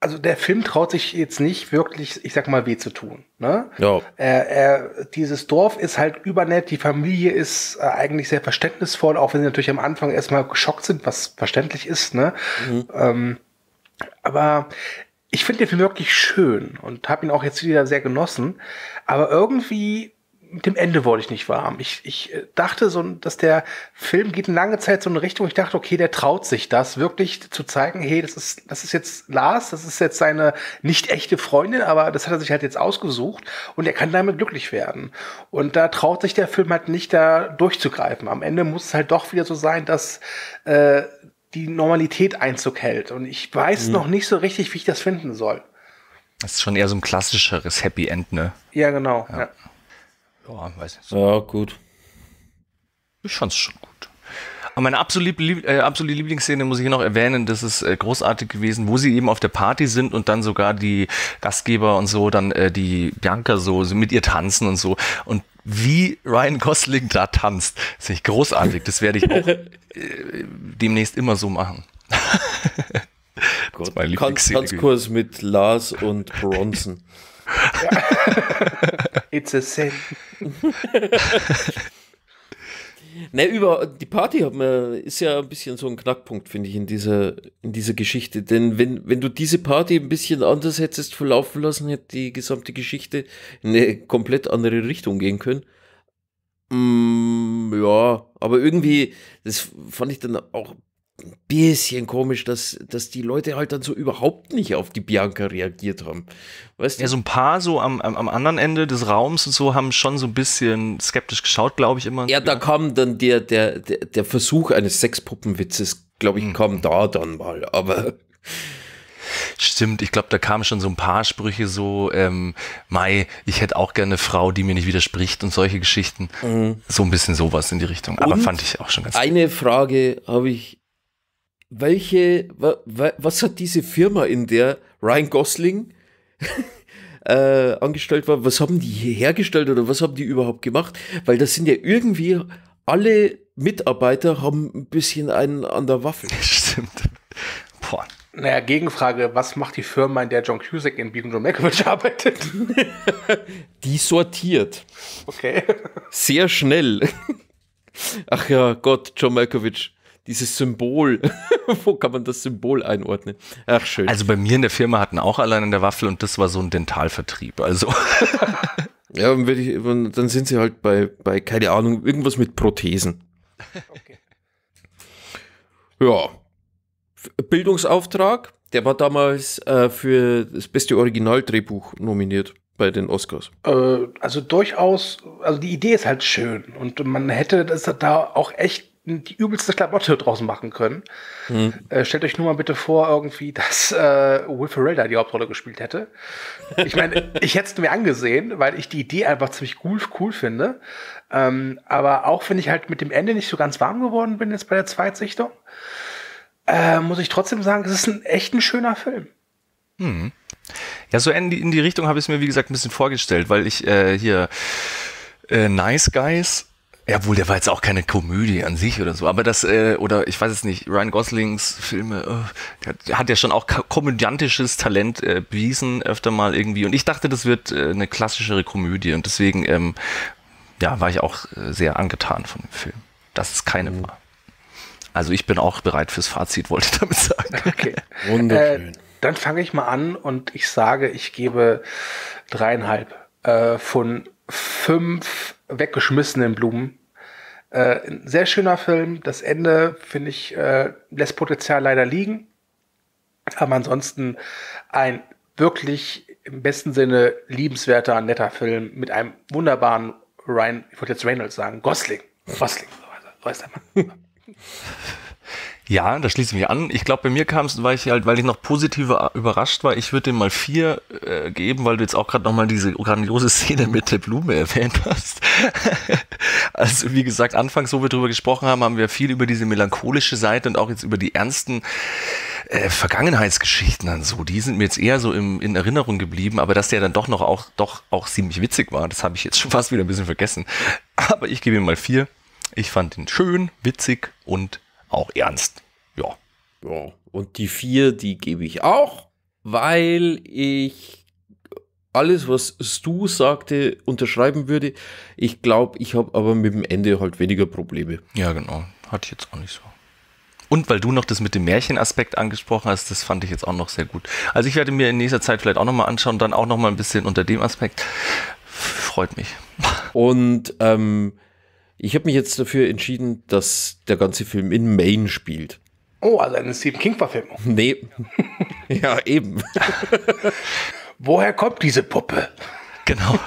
Also der Film traut sich jetzt nicht wirklich, ich sag mal, weh zu tun. Ne? ja, Er, er, dieses Dorf ist halt übernett, die Familie ist äh, eigentlich sehr verständnisvoll, auch wenn sie natürlich am Anfang erstmal geschockt sind, was verständlich ist. Ne? Ähm, aber ich finde den Film wirklich schön und habe ihn auch jetzt wieder sehr genossen. Aber irgendwie mit dem Ende wurde ich nicht warm. Ich, ich äh, dachte so, dass der Film geht in lange Zeit so in eine Richtung. Ich dachte, okay, der traut sich das wirklich zu zeigen. Hey, das ist, das ist jetzt Lars, das ist jetzt seine nicht echte Freundin, aber das hat er sich halt jetzt ausgesucht und er kann damit glücklich werden. Und da traut sich der Film halt nicht da durchzugreifen. Am Ende muss es halt doch wieder so sein, dass äh, die Normalität Einzug hält. Und ich weiß noch nicht so richtig, wie ich das finden soll. Das ist schon eher so ein klassischeres Happy End, ne? Ja, genau. Ja. Ja, weiß nicht. ja, gut. Ich fand's schon gut. Aber meine absolute, Lieb äh, absolute Lieblingsszene muss ich hier noch erwähnen, das ist äh, großartig gewesen, wo sie eben auf der Party sind und dann sogar die Gastgeber und so, dann äh, die Bianca so, so mit ihr tanzen und so. Und wie Ryan Gosling da tanzt, ist nicht großartig. Das werde ich auch äh, demnächst immer so machen. Gott, Tanz, Lieblingsszene Tanzkurs mit Lars und Bronson. It's a sin. Ne, über die Party hat man, ist ja ein bisschen so ein Knackpunkt, finde ich, in dieser, in dieser Geschichte. Denn wenn, wenn du diese Party ein bisschen anders hättest verlaufen lassen, hätte die gesamte Geschichte in eine komplett andere Richtung gehen können. Mm, ja, aber irgendwie, das fand ich dann auch ein bisschen komisch, dass, dass die Leute halt dann so überhaupt nicht auf die Bianca reagiert haben. Weißt du? Ja, so ein paar so am, am, am anderen Ende des Raums und so haben schon so ein bisschen skeptisch geschaut, glaube ich immer. Ja, da kam dann der, der, der, der Versuch eines Sexpuppenwitzes, glaube ich, kam da dann mal. Aber Stimmt, ich glaube, da kamen schon so ein paar Sprüche so, ähm, Mai, ich hätte auch gerne eine Frau, die mir nicht widerspricht und solche Geschichten. So ein bisschen sowas in die Richtung. Aber Und fand ich auch schon ganz eine Frage habe ich. Welche, wa, wa, was hat diese Firma, in der Ryan Gosling äh, angestellt war, was haben die hier hergestellt oder was haben die überhaupt gemacht? Weil das sind ja irgendwie alle Mitarbeiter haben ein bisschen einen an der Waffel. Stimmt. Boah. Naja, Gegenfrage, was macht die Firma, in der John Cusack in Beacon John Malkovich arbeitet? Die sortiert. Okay. Sehr schnell. Ach ja, Gott, John Malkovich. Dieses Symbol. Wo kann man das Symbol einordnen? Ach, schön. Also bei mir in der Firma hatten auch alle an der Waffel und das war so ein Dentalvertrieb. Also ja, dann, ich, dann sind sie halt bei, bei, keine Ahnung, irgendwas mit Prothesen. Okay. Ja. Bildungsauftrag, der war damals äh, für das beste Originaldrehbuch nominiert bei den Oscars. Äh, also durchaus, also die Idee ist halt schön und man hätte das da auch echt die übelste Klamotte draußen machen können. Äh, stellt euch nur mal bitte vor, irgendwie, dass äh, Will Ferrell da die Hauptrolle gespielt hätte. Ich meine, ich hätte es mir angesehen, weil ich die Idee einfach ziemlich cool, cool finde. Ähm, aber auch wenn ich halt mit dem Ende nicht so ganz warm geworden bin jetzt bei der Zweitsichtung, äh, muss ich trotzdem sagen, es ist ein echt ein schöner Film. Ja, so in die, in die Richtung habe ich es mir, wie gesagt, ein bisschen vorgestellt, weil ich äh, hier äh, Nice Guys, ja wohl, der war jetzt auch keine Komödie an sich oder so, aber das, äh, oder ich weiß es nicht, Ryan Goslings Filme, äh, der, der hat ja schon auch ko- komödiantisches Talent äh, bewiesen, öfter mal irgendwie. Und ich dachte, das wird äh, eine klassischere Komödie und deswegen, ähm, ja, war ich auch äh, sehr angetan von dem Film, dass es keine war. Also ich bin auch bereit fürs Fazit, wollte ich damit sagen. Okay. Wunderschön. Äh, dann fange ich mal an und ich sage, ich gebe dreieinhalb äh, von fünf weggeschmissenen Blumen. Äh, ein sehr schöner Film. Das Ende, finde ich, äh, lässt Potenzial leider liegen. Aber ansonsten ein wirklich im besten Sinne liebenswerter, netter Film mit einem wunderbaren Ryan, ich wollte jetzt Reynolds sagen, Gosling. Gosling, so heißt der Mann. Ja, da schließe ich mich an. Ich glaube, bei mir kam es, weil ich halt, weil ich noch positiver überrascht war, ich würde dem mal vier äh, geben, weil du jetzt auch gerade nochmal diese grandiose Szene mit der Blume erwähnt hast. also wie gesagt, anfangs, wo wir drüber gesprochen haben, haben wir viel über diese melancholische Seite und auch jetzt über die ernsten äh, Vergangenheitsgeschichten dann so. Die sind mir jetzt eher so im, in Erinnerung geblieben, aber dass der dann doch noch auch, doch auch ziemlich witzig war, das habe ich jetzt schon fast wieder ein bisschen vergessen. Aber ich gebe ihm mal vier. Ich fand ihn schön, witzig und auch ernst. Ja. Ja, und die vier, die gebe ich auch, weil ich alles, was Stu sagte, unterschreiben würde. Ich glaube, ich habe aber mit dem Ende halt weniger Probleme. Ja, genau. Hatte ich jetzt auch nicht so. Und weil du noch das mit dem Märchenaspekt angesprochen hast, das fand ich jetzt auch noch sehr gut. Also ich werde mir in nächster Zeit vielleicht auch nochmal anschauen, dann auch nochmal ein bisschen unter dem Aspekt. Freut mich. Und ähm, ich habe mich jetzt dafür entschieden, dass der ganze Film in Maine spielt. Oh, also eine Stephen King-Verfilmung. Nee. ja, eben. Woher kommt diese Puppe? Genau.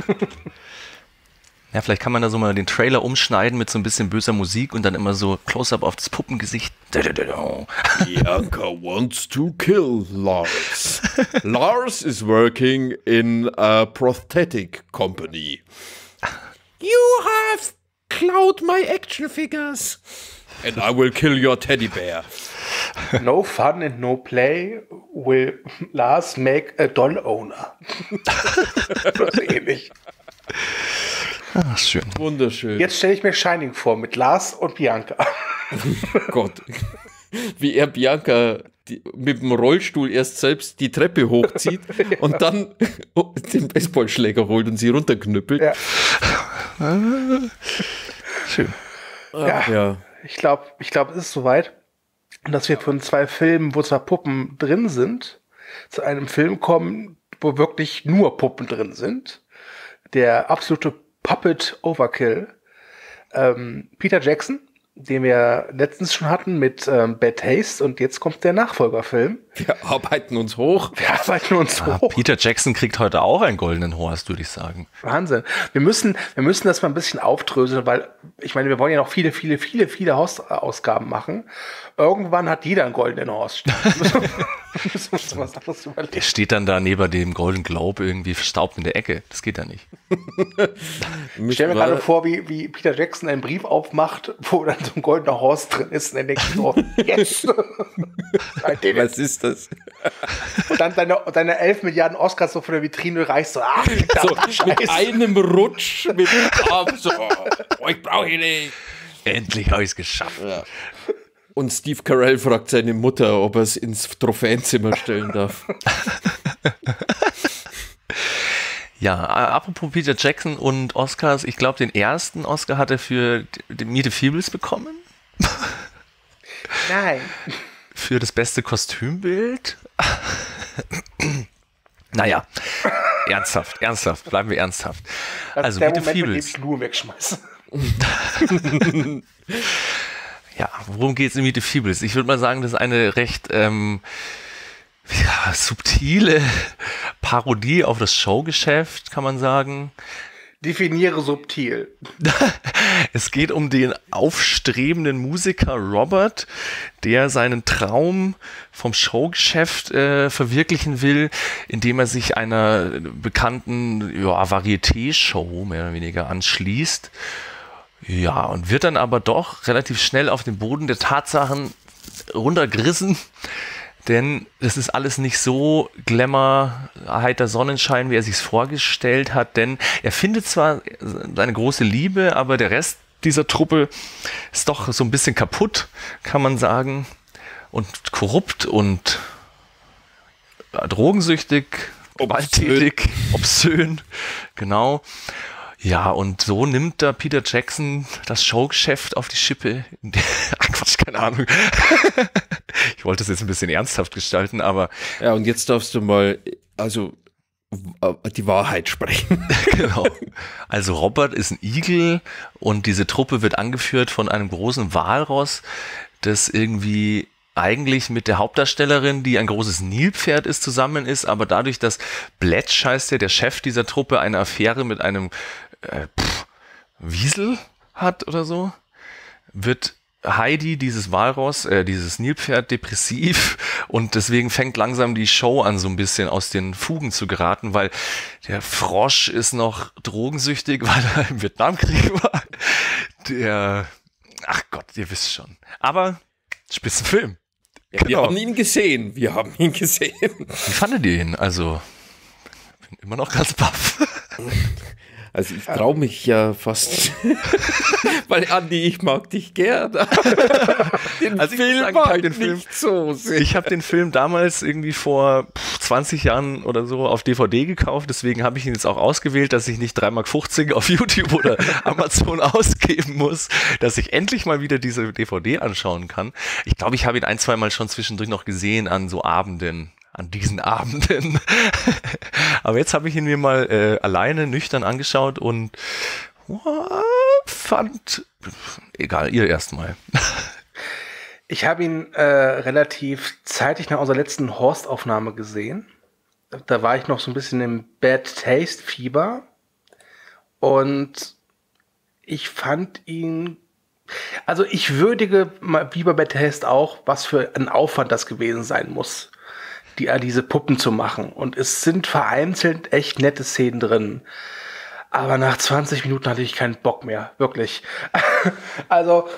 Ja, vielleicht kann man da so mal den Trailer umschneiden mit so ein bisschen böser Musik und dann immer so Close-up auf das Puppengesicht. Bianca wants to kill Lars. Lars is working in a prosthetic company. You have cloud my action figures. And I will kill your teddy bear. No fun and no play will Lars make a doll owner. Oder so ähnlich. Ach, schön. Wunderschön. Jetzt stelle ich mir Shining vor mit Lars und Bianca. Gott. Wie er Bianca die, mit dem Rollstuhl erst selbst die Treppe hochzieht und dann den Baseballschläger holt und sie runterknüppelt. Ja. Schön. Ja, Ja. ich glaube, ich glaub, es ist soweit, dass wir von zwei Filmen, wo zwar Puppen drin sind, zu einem Film kommen, wo wirklich nur Puppen drin sind. Der absolute Puppet Overkill. Ähm, Peter Jackson, den wir letztens schon hatten mit ähm, Bad Taste und jetzt kommt der Nachfolgerfilm. Wir arbeiten uns hoch. Wir arbeiten uns Ah, hoch. Peter Jackson kriegt heute auch einen goldenen Horst, würde ich sagen. Wahnsinn. Wir müssen, wir müssen das mal ein bisschen aufdröseln, weil ich meine, wir wollen ja noch viele, viele, viele, viele Hausausgaben machen. Irgendwann hat jeder einen goldenen Horst. Der steht dann da neben dem Golden Globe irgendwie verstaubt in der Ecke. Das geht ja nicht. Ich stelle mir gerade vor, wie, wie Peter Jackson einen Brief aufmacht, wo dann so ein goldener Horst drin ist und er denkt so, yes! Was ist das? und dann deine, deine 11 Milliarden Oscars so von der Vitrine reißt, so, ach, So, mit einem Rutsch mit dem Arm so. Oh, ich brauche ihn nicht. Endlich habe ich es geschafft. Und Steve Carell fragt seine Mutter, ob er es ins Trophäenzimmer stellen darf. Ja, apropos Peter Jackson und Oscars, ich glaube, den ersten Oscar hat er für die Meet the Feebles bekommen. Nein. Für das beste Kostümbild? naja, ernsthaft, ernsthaft, bleiben wir ernsthaft. Das Also, ist der Moment, dem Feebles. ich Lou wegschmeiße. Ja, worum geht es in Meet the Feebles? Ich würde mal sagen, das ist eine recht ähm, ja, subtile Parodie auf das Showgeschäft, kann man sagen. Definiere subtil. Es geht um den aufstrebenden Musiker Robert, der seinen Traum vom Showgeschäft äh, verwirklichen will, indem er sich einer bekannten ja, Varieté-Show mehr oder weniger anschließt. Ja, und wird dann aber doch relativ schnell auf den Boden der Tatsachen runtergerissen, denn das ist alles nicht so Glamour, heiter Sonnenschein, wie er sich vorgestellt hat, denn er findet zwar seine große Liebe, aber der Rest dieser Truppe ist doch so ein bisschen kaputt, kann man sagen, und korrupt und drogensüchtig, gewalttätig, obszön, genau. Ja, und so nimmt da Peter Jackson das Showgeschäft auf die Schippe. Quatsch, keine Ahnung. ich wollte es jetzt ein bisschen ernsthaft gestalten, aber Ja, und jetzt darfst du mal, also die Wahrheit sprechen. genau. Also Robert ist ein Igel und diese Truppe wird angeführt von einem großen Walross, das irgendwie eigentlich mit der Hauptdarstellerin, die ein großes Nilpferd ist, zusammen ist, aber dadurch, dass Bletch heißt der, der Chef dieser Truppe, eine Affäre mit einem äh, pff, Wiesel hat oder so, wird Heidi, dieses Walross, äh, dieses Nilpferd, depressiv und deswegen fängt langsam die Show an, so ein bisschen aus den Fugen zu geraten, weil der Frosch ist noch drogensüchtig, weil er im Vietnamkrieg war. Der, ach Gott, ihr wisst schon. Aber Spitzenfilm. Wir Genau. haben ihn gesehen. Wir haben ihn gesehen. Wie fandet ihr ihn? Also, bin immer noch ganz baff. Also ich traue mich ja fast, weil Andi, ich mag dich gern. den Also Film sagen, hab den Film- nicht so sehr. Ich habe den Film damals irgendwie vor pff, 20 Jahren oder so auf DVD gekauft, deswegen habe ich ihn jetzt auch ausgewählt, dass ich nicht 3,50 Mark auf YouTube oder Amazon ausgeben muss, dass ich endlich mal wieder diese DVD anschauen kann. Ich glaube, ich habe ihn ein, zwei Mal schon zwischendurch noch gesehen an so Abenden. An diesen Abenden. Aber jetzt habe ich ihn mir mal äh, alleine nüchtern angeschaut und fand. Egal, ihr erstmal. Ich habe ihn äh, relativ zeitig nach unserer letzten Horst-Aufnahme gesehen. Da war ich noch so ein bisschen im Bad Taste-Fieber. Und ich fand ihn. Also ich würdige Bad Taste auch, was für ein Aufwand das gewesen sein muss, die, äh, diese Puppen zu machen. Und es sind vereinzelt echt nette Szenen drin. Aber nach 20 Minuten hatte ich keinen Bock mehr, wirklich. also,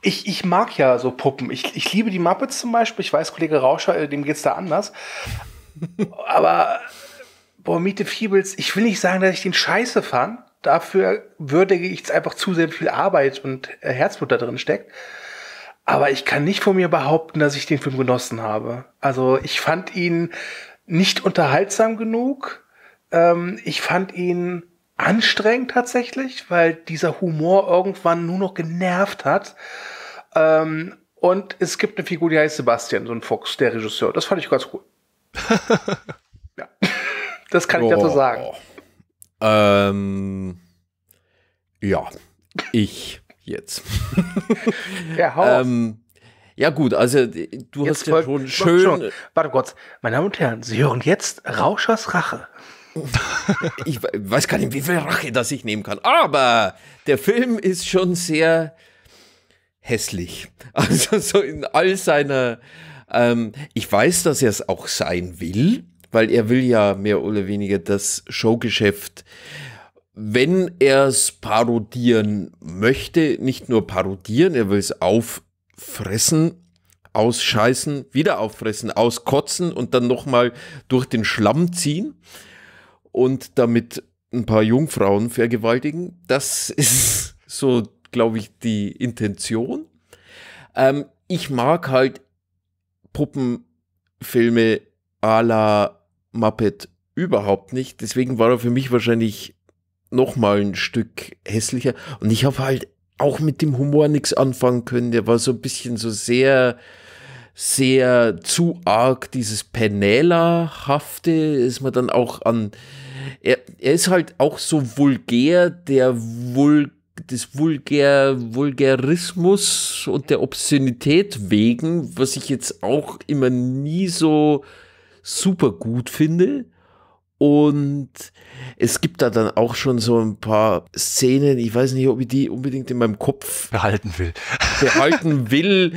ich, ich mag ja so Puppen. Ich, ich liebe die Muppets zum Beispiel. Ich weiß, Kollege Rauscher, äh, dem geht's da anders. Aber, boah, Meet the Feebles, ich will nicht sagen, dass ich den scheiße fand. Dafür würdige ich es einfach zu sehr viel Arbeit und äh, Herzblut da drin steckt. Aber ich kann nicht von mir behaupten, dass ich den Film genossen habe. Also ich fand ihn nicht unterhaltsam genug. Ähm, ich fand ihn anstrengend tatsächlich, weil dieser Humor irgendwann nur noch genervt hat. Ähm, und es gibt eine Figur, die heißt Sebastian, so ein Fuchs, der Regisseur. Das fand ich ganz cool. ja. Das kann ich dazu sagen. Ähm, ja, ich jetzt. Ja, hau ähm, ja gut, also du hast ja schon schön, schon. Warte kurz. Meine Damen und Herren, Sie hören jetzt Rauschers Rache. ich we- weiß gar nicht, wie viel Rache das ich nehmen kann, aber der Film ist schon sehr hässlich. Also so in all seiner, ähm, ich weiß, dass er es auch sein will, weil er will ja mehr oder weniger das Showgeschäft, wenn er es parodieren möchte, nicht nur parodieren, er will es auffressen, ausscheißen, wieder auffressen, auskotzen und dann nochmal durch den Schlamm ziehen und damit ein paar Jungfrauen vergewaltigen. Das ist so, glaube ich, die Intention. Ähm, ich mag halt Puppenfilme à la Muppet überhaupt nicht. Deswegen war er für mich wahrscheinlich noch mal ein Stück hässlicher. Und ich habe halt auch mit dem Humor nichts anfangen können. Der war so ein bisschen so sehr, sehr zu arg dieses Penela-hafte, ist man dann auch an, er, er ist halt auch so vulgär, der Vul, des Vulgär, Vulgarismus und der Obszönität wegen, was ich jetzt auch immer nie so super gut finde. Und es gibt da dann auch schon so ein paar Szenen, ich weiß nicht, ob ich die unbedingt in meinem Kopf behalten will. behalten will,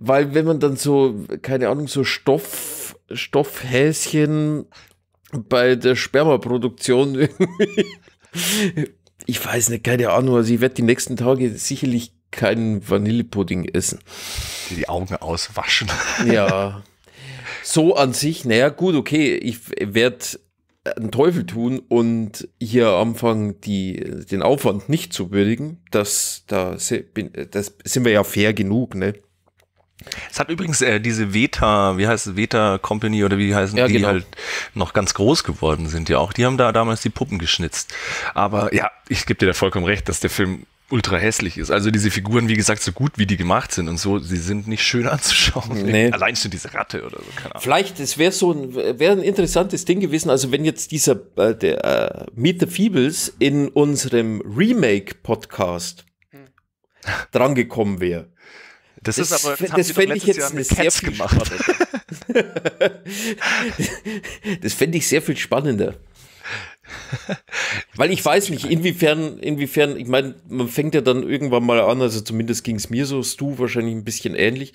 weil wenn man dann so, keine Ahnung, so Stoff, Stoffhäschen bei der Spermaproduktion irgendwie, ich weiß nicht, keine Ahnung, also ich werde die nächsten Tage sicherlich keinen Vanillepudding essen. Die, die Augen auswaschen. Ja. So an sich, naja, gut, okay, ich werde einen Teufel tun und hier anfangen, die, den Aufwand nicht zu würdigen. Das, da, das sind wir ja fair genug, ne? Es hat übrigens äh, diese Veta, wie heißt es, Veta Company oder wie heißen Ja, die genau. halt noch ganz groß geworden sind, ja auch. Die haben da damals die Puppen geschnitzt. Aber ja, ich gebe dir da vollkommen recht, dass der Film ultra hässlich ist. Also diese Figuren, wie gesagt, so gut wie die gemacht sind und so, sie sind nicht schön anzuschauen. Nee. Allein schon diese Ratte oder so, keine Ahnung. Vielleicht, es wäre so ein, wäre ein interessantes Ding gewesen, also wenn jetzt dieser, äh, der äh, Meet the Feebles in unserem Remake-Podcast drangekommen wäre. Das, Das, ist aber, das, doch fände ich jetzt Jahr eine sehr viel gemacht. das fände ich sehr viel spannender. Weil ich weiß nicht, inwiefern, inwiefern, ich meine, man fängt ja dann irgendwann mal an, also zumindest ging es mir so, Stu wahrscheinlich ein bisschen ähnlich,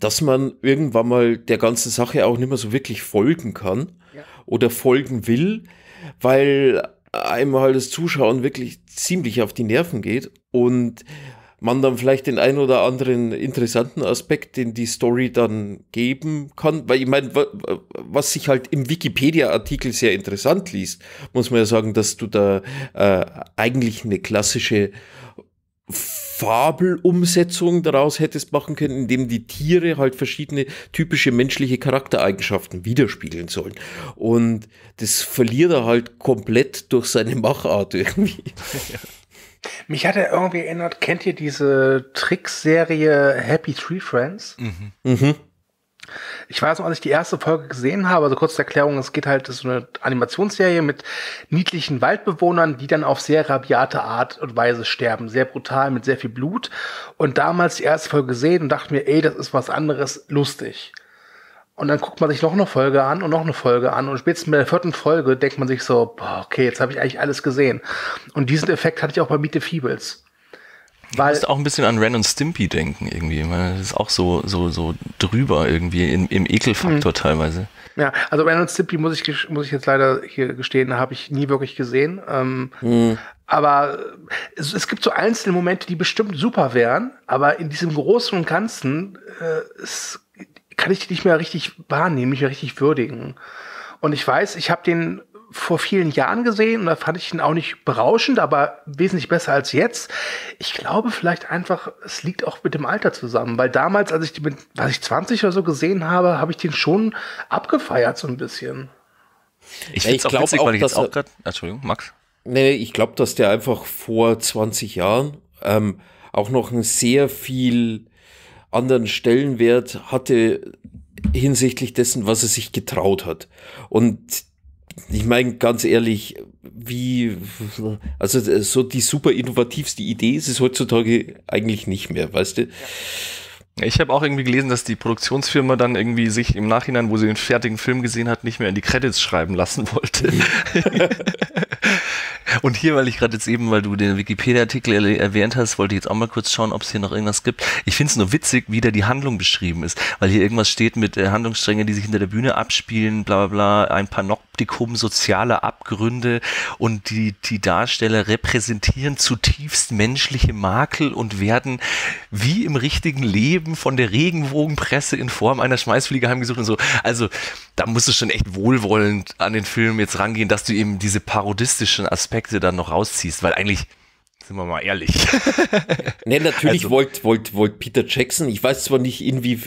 dass man irgendwann mal der ganzen Sache auch nicht mehr so wirklich folgen kann oder folgen will, weil einem halt das Zuschauen wirklich ziemlich auf die Nerven geht. Und man dann vielleicht den ein oder anderen interessanten Aspekt, den die Story dann geben kann, weil ich meine, wa- wa- was sich halt im Wikipedia-Artikel sehr interessant liest, muss man ja sagen, dass du da äh, eigentlich eine klassische Fabelumsetzung daraus hättest machen können, indem die Tiere halt verschiedene typische menschliche Charaktereigenschaften widerspiegeln sollen. Und das verliert er halt komplett durch seine Machart irgendwie. Mich hat er irgendwie erinnert, kennt ihr diese Trickserie Happy Tree Friends? Mhm. Ich weiß noch, als ich die erste Folge gesehen habe, also kurz zur Erklärung, es geht halt, das ist so eine Animationsserie mit niedlichen Waldbewohnern, die dann auf sehr rabiate Art und Weise sterben. Sehr brutal, mit sehr viel Blut. Und damals die erste Folge gesehen und dachte mir, ey, das ist was anderes, lustig. Und dann guckt man sich noch eine Folge an und noch eine Folge an und spätestens bei der vierten Folge denkt man sich so, boah, okay, jetzt habe ich eigentlich alles gesehen. Und diesen Effekt hatte ich auch bei Meet the Feebles. Weil, musste auch ein bisschen an Ren und Stimpy denken irgendwie. weil Das ist auch so, so, so drüber irgendwie im, im Ekelfaktor Mhm. teilweise. ja, also Ren und Stimpy muss ich, muss ich jetzt leider hier gestehen, habe ich nie wirklich gesehen. Ähm, Aber es, es gibt so einzelne Momente, die bestimmt super wären, aber in diesem Großen und Ganzen äh, es, kann ich die nicht mehr richtig wahrnehmen, nicht mehr richtig würdigen. Und ich weiß, ich habe den vor vielen Jahren gesehen und da fand ich ihn auch nicht berauschend, aber wesentlich besser als jetzt. Ich glaube vielleicht einfach, es liegt auch mit dem Alter zusammen, weil damals, als ich die mit, was ich 20 oder so gesehen habe, habe ich den schon abgefeiert so ein bisschen. Ich ich es auch weil ich jetzt auch gerade. Entschuldigung, Max. Nee, ich glaube, dass der einfach vor 20 Jahren ähm, auch noch einen sehr viel anderen Stellenwert hatte hinsichtlich dessen, was er sich getraut hat. Und ich meine, ganz ehrlich, wie, also so die super innovativste Idee ist es heutzutage eigentlich nicht mehr, weißt du? Ich habe auch irgendwie gelesen, dass die Produktionsfirma dann irgendwie sich im Nachhinein, wo sie den fertigen Film gesehen hat, nicht mehr in die Credits schreiben lassen wollte. Und hier, weil ich gerade jetzt eben, weil du den Wikipedia-Artikel erwähnt hast, wollte ich jetzt auch mal kurz schauen, ob es hier noch irgendwas gibt. Ich finde es nur witzig, wie da die Handlung beschrieben ist, weil hier irgendwas steht mit äh, Handlungsstränge, die sich hinter der Bühne abspielen, bla bla bla, ein Panoptikum sozialer Abgründe und die, die Darsteller repräsentieren zutiefst menschliche Makel und werden wie im richtigen Leben von der Regenbogenpresse in Form einer Schmeißfliege heimgesucht und so. Also da musst du schon echt wohlwollend an den Film jetzt rangehen, dass du eben diese parodistischen Aspekte dann noch rausziehst, weil eigentlich Sind wir mal ehrlich. Ne, natürlich Also- wollte wollt, wollt Peter Jackson, ich weiß zwar nicht, in wie,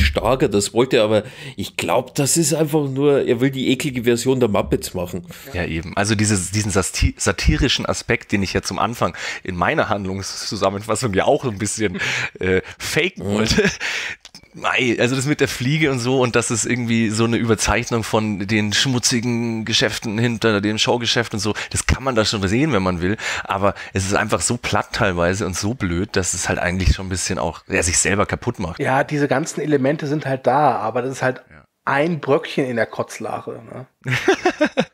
stark er das wollte, aber ich glaube, das ist einfach nur, er will die eklige Version der Muppets machen. Ja, eben. Also dieses, diesen sati satirischen Aspekt, den ich ja zum Anfang in meiner Handlungszusammenfassung ja auch ein bisschen äh, faken wollte. Also das mit der Fliege und so und das ist irgendwie so eine Überzeichnung von den schmutzigen Geschäften hinter dem Showgeschäft und so. Das kann man da schon sehen, wenn man will. Aber es ist einfach so platt teilweise und so blöd, dass es halt eigentlich schon ein bisschen auch, er sich selber kaputt macht. Ja, diese ganzen Elemente sind halt da, aber das ist halt ein Bröckchen in der Kotzlache. Ne?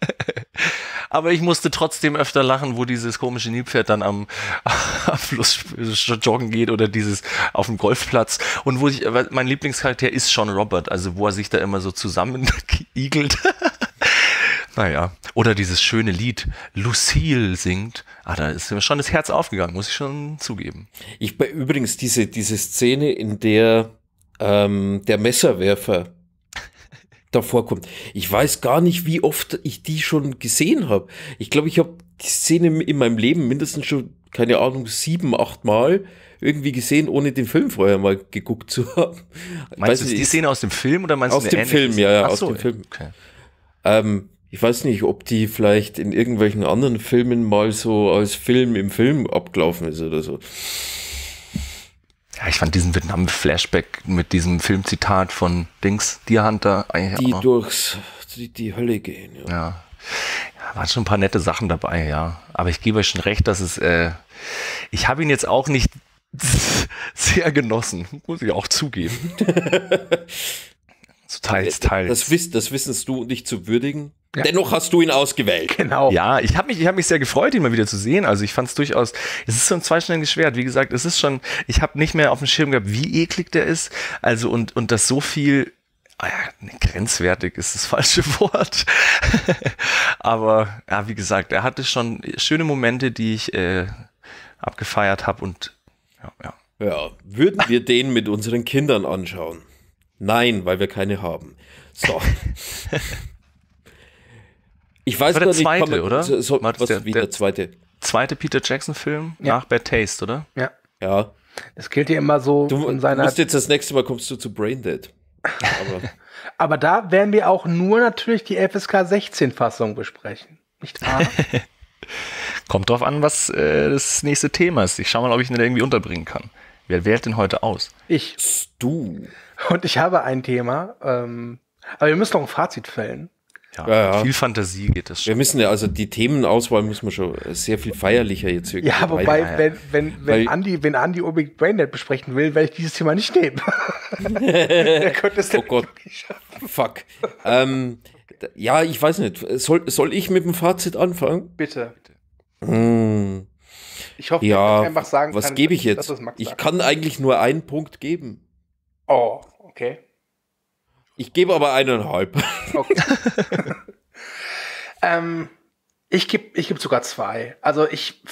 Aber ich musste trotzdem öfter lachen, wo dieses komische Nilpferd dann am, am Fluss joggen geht oder dieses auf dem Golfplatz. Und wo ich, mein Lieblingscharakter ist Sean Robert, also wo er sich da immer so zusammenigelt. naja. Oder dieses schöne Lied, Lucille singt. Ah, da ist mir schon das Herz aufgegangen, muss ich schon zugeben. Ich bei übrigens diese, diese Szene, in der ähm, der Messerwerfer davor kommt. Ich weiß gar nicht, wie oft ich die schon gesehen habe. Ich glaube, ich habe die Szene in meinem Leben mindestens schon, keine Ahnung, sieben, acht Mal irgendwie gesehen, ohne den Film vorher mal geguckt zu haben. Meinst du die nicht, Szene aus dem Film oder meinst Aus du eine dem Film, ja, ja, aus so, dem Film. Okay. Ähm, ich weiß nicht, ob die vielleicht in irgendwelchen anderen Filmen mal so als Film im Film abgelaufen ist oder so. Ja, ich fand diesen Vietnam-Flashback mit diesem Filmzitat von Dings, Deer Hunter, eigentlich Die auch noch. durchs die, die Hölle gehen. Ja. Ja. ja. Waren schon ein paar nette Sachen dabei, ja. Aber ich gebe euch schon recht, dass es, äh, ich habe ihn jetzt auch nicht sehr genossen, muss ich auch zugeben. teils, teils. Das, wiss, das wissens du nicht zu würdigen. Dennoch hast du ihn ausgewählt. Genau. Ja, ich habe mich, ich hab mich sehr gefreut, ihn mal wieder zu sehen. Also ich fand es durchaus, es ist so ein zweischneidiges Schwert. Wie gesagt, es ist schon, ich habe nicht mehr auf dem Schirm gehabt, wie eklig der ist. Also und, und das so viel, ah ja, grenzwertig ist das falsche Wort. Aber ja, wie gesagt, er hatte schon schöne Momente, die ich äh, abgefeiert habe und ja, ja. Ja, würden wir den mit unseren Kindern anschauen? Nein, weil wir keine haben. So. Ich weiß war der gar nicht, zweite, man- oder? So, so, was der- wie der- der zweite? Zweite Peter Jackson-Film Ja. nach Bad Taste, oder? Ja. Ja. Das gilt ja immer so Du, du seiner. musst jetzt das nächste Mal kommst du zu Braindead. Aber Aber da werden wir auch nur natürlich die FSK 16 Fassung besprechen. Nicht wahr? Kommt drauf an, was äh, das nächste Thema ist. Ich schau mal, ob ich ihn da irgendwie unterbringen kann. Wer wählt denn heute aus? ich. du. Und ich habe ein Thema. Ähm, aber wir müssen noch ein Fazit fällen. Ja, Ja, ja. viel Fantasie geht das Wir schon. müssen ja, also die Themenauswahl muss man schon sehr viel feierlicher jetzt irgendwie. Ja, wobei, rein- wenn, wenn, wenn, Weil- Andi, wenn Andi unbedingt Braindead besprechen will, werde ich dieses Thema nicht nehmen. Er könnte es Oh Gott. Fuck. ähm, ja, ich weiß nicht. Soll, soll ich mit dem Fazit anfangen? Bitte. Hm, Ich hoffe, ja, ich einfach sagen was gebe ich jetzt? Ich kann eigentlich nur einen Punkt geben. Oh, okay. Ich gebe aber eineinhalb. okay. ähm, ich gebe ich geb sogar zwei. Also ich,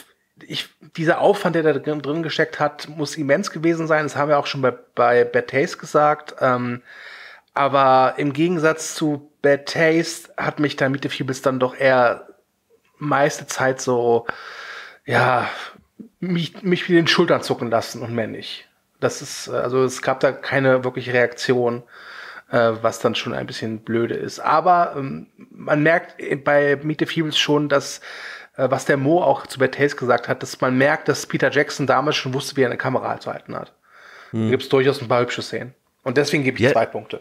ich, dieser Aufwand, der da drin, gesteckt hat, muss immens gewesen sein. Das haben wir auch schon bei, bei Bad Taste gesagt. Ähm, aber im Gegensatz zu Bad Taste hat mich da the Feebles dann doch eher meiste Zeit so, ja, mich, mich wie den Schultern zucken lassen und mehr nicht. Das ist, äh, also es gab da keine wirkliche Reaktion, äh, was dann schon ein bisschen blöde ist. Aber ähm, man merkt äh, bei Meet the Feebles schon, dass, äh, was der Mo auch zu Bad Taste gesagt hat, dass man merkt, dass Peter Jackson damals schon wusste, wie er eine Kamera zu halten hat. Da gibt es durchaus ein paar hübsche Szenen. Und deswegen gebe ich Ja. zwei Punkte.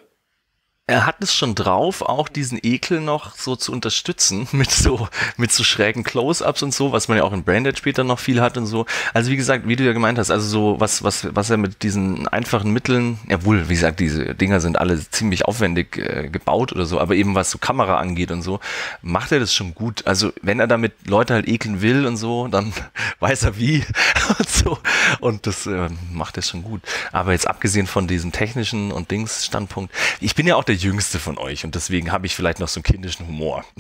Er hat es schon drauf, auch diesen Ekel noch so zu unterstützen mit so mit so schrägen Close-ups und so, was man ja auch in Branded später noch viel hat und so. Also wie gesagt, wie du ja gemeint hast, also so was was was er mit diesen einfachen Mitteln, jawohl, wie gesagt, diese Dinger sind alle ziemlich aufwendig äh, gebaut oder so, aber eben was so Kamera angeht und so, macht er das schon gut. Also wenn er damit Leute halt ekeln will und so, dann weiß er wie und so und das äh, macht er schon gut. Aber jetzt abgesehen von diesem technischen und Dings Standpunkt, ich bin ja auch der Jüngste von euch und deswegen habe ich vielleicht noch so einen kindischen Humor.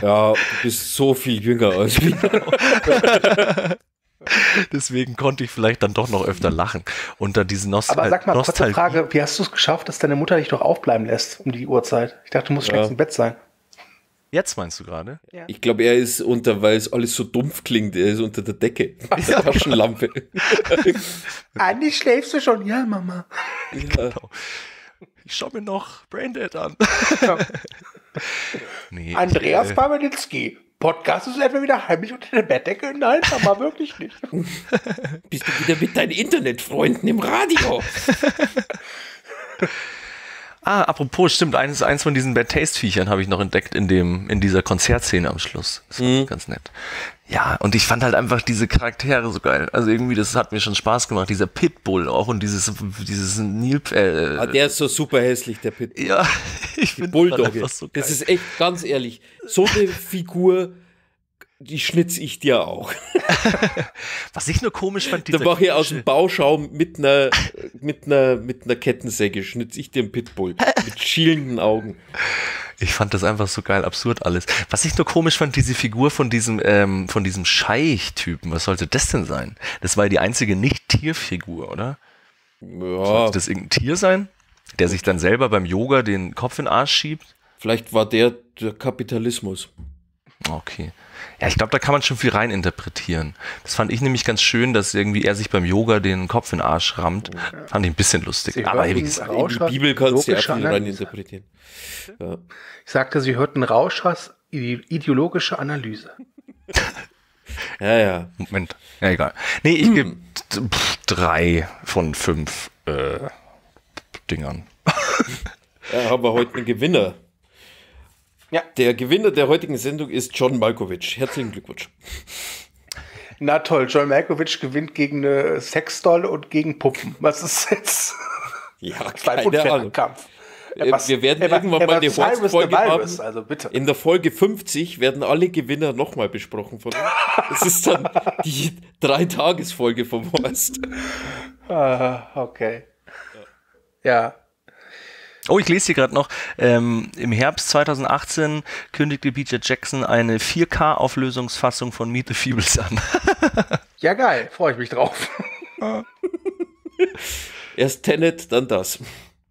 Ja, du bist so viel jünger als wir. deswegen konnte ich vielleicht dann doch noch öfter lachen unter diesen Nost Aber sag mal, kurze Nostalgie. Frage, wie hast du es geschafft, dass deine Mutter dich doch aufbleiben lässt um die Uhrzeit? Ich dachte, du musst Ja. längst im Bett sein. Jetzt meinst du gerade? Ich glaube, er ist unter, weil es alles so dumpf klingt, er ist unter der Decke. Mit der Taschenlampe. Andi, schläfst du schon? Ja, Mama. Genau. Ich schau mir noch Braindead an. nee, Andreas äh. Podcast ist etwa wieder heimlich unter der Bettdecke? Nein, Mama, wirklich nicht. Bist du wieder mit deinen Internetfreunden im Radio? Ah, apropos, stimmt, eins, eins von diesen Bad Taste Viechern habe ich noch entdeckt in dem, in dieser Konzertszene am Schluss. Das war ganz nett. Ja, und ich fand halt einfach diese Charaktere so geil. Also irgendwie, das hat mir schon Spaß gemacht. Dieser Pitbull auch und dieses, dieses Nil, äh, Ah, der ist so super hässlich, der Pit. ja, ich finde Bulldogge. so geil. das ist echt ganz ehrlich. So eine Figur, die schnitz ich dir auch. Was ich nur komisch fand, Da dieser mache ich aus dem Bauschaum mit einer, mit einer, mit einer Kettensäge, schnitz ich dir einen Pitbull. Mit schielenden Augen. Ich fand das einfach so geil, absurd alles. Was ich nur komisch fand, diese Figur von diesem, ähm, von diesem Scheich-Typen, was sollte das denn sein? Das war ja die einzige Nicht-Tierfigur, oder? Ja, Sollte das irgendein Tier sein? Der sich dann selber beim Yoga den Kopf in den Arsch schiebt? vielleicht war der der Kapitalismus. Okay. Ja, ich glaube, da kann man schon viel reininterpretieren. Das fand ich nämlich ganz schön, dass irgendwie er sich beim Yoga den Kopf in den Arsch rammt. Fand ich ein bisschen lustig. Sie Aber wie gesagt, In die Bibel kannst du ja viel Analyse. reininterpretieren. Ja. Ich sagte, sie hörten Rauschers ide- ideologische Analyse. ja, ja. Moment. Ja, egal. Nee, ich gebe pff, drei von fünf äh, Dingern. Ja, haben wir heute einen Gewinner. Ja. Der Gewinner der heutigen Sendung ist John Malkovich. Herzlichen Glückwunsch. Na toll, John Malkovich gewinnt gegen eine Sexdoll und gegen Puppen. Was ist jetzt? Ja, keine Ahnung. Kampf. Äh, wir werden irgendwann mal eine Cyrus the Horst-Folge haben. Also. In der Folge 50 werden alle Gewinner nochmal besprochen von uns. Das ist dann die Drei-Tages-Folge vom Horst. Ah, okay. Ja. Oh, ich lese hier gerade noch, ähm, im Herbst 2018 kündigte Peter Jackson eine 4K-Auflösungsfassung von Meet the Feebles an. Ja, geil. Freue ich mich drauf. Erst Tenet, dann das.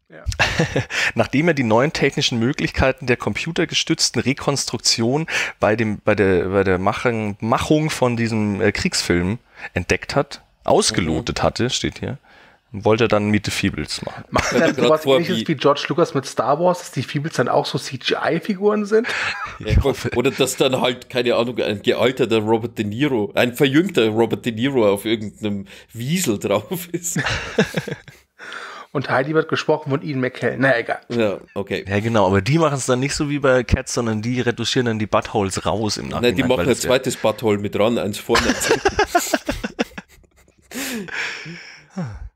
Nachdem er die neuen technischen Möglichkeiten der computergestützten Rekonstruktion bei, dem, bei der, bei der Machung, Machung von diesem äh, Kriegsfilm entdeckt hat, ausgelotet hatte, steht hier, wollte er dann Meet the Feebles machen. Macht er sowas vor, ähnliches wie- wie George Lucas mit Star Wars, dass die Feebles dann auch so CGI-Figuren sind? Ja, Oder dass dann halt, keine Ahnung, ein gealterter Robert De Niro, ein verjüngter Robert De Niro auf irgendeinem Wiesel drauf ist. Und Heidi wird gesprochen von Ian McKellen. Na egal. Ja, okay. Ja, genau, aber die machen es dann nicht so wie bei Cats, sondern die retuschieren dann die Buttholes raus im Nachhinein. Nein, die machen ein zweites Butthole mit ran, eins vorne.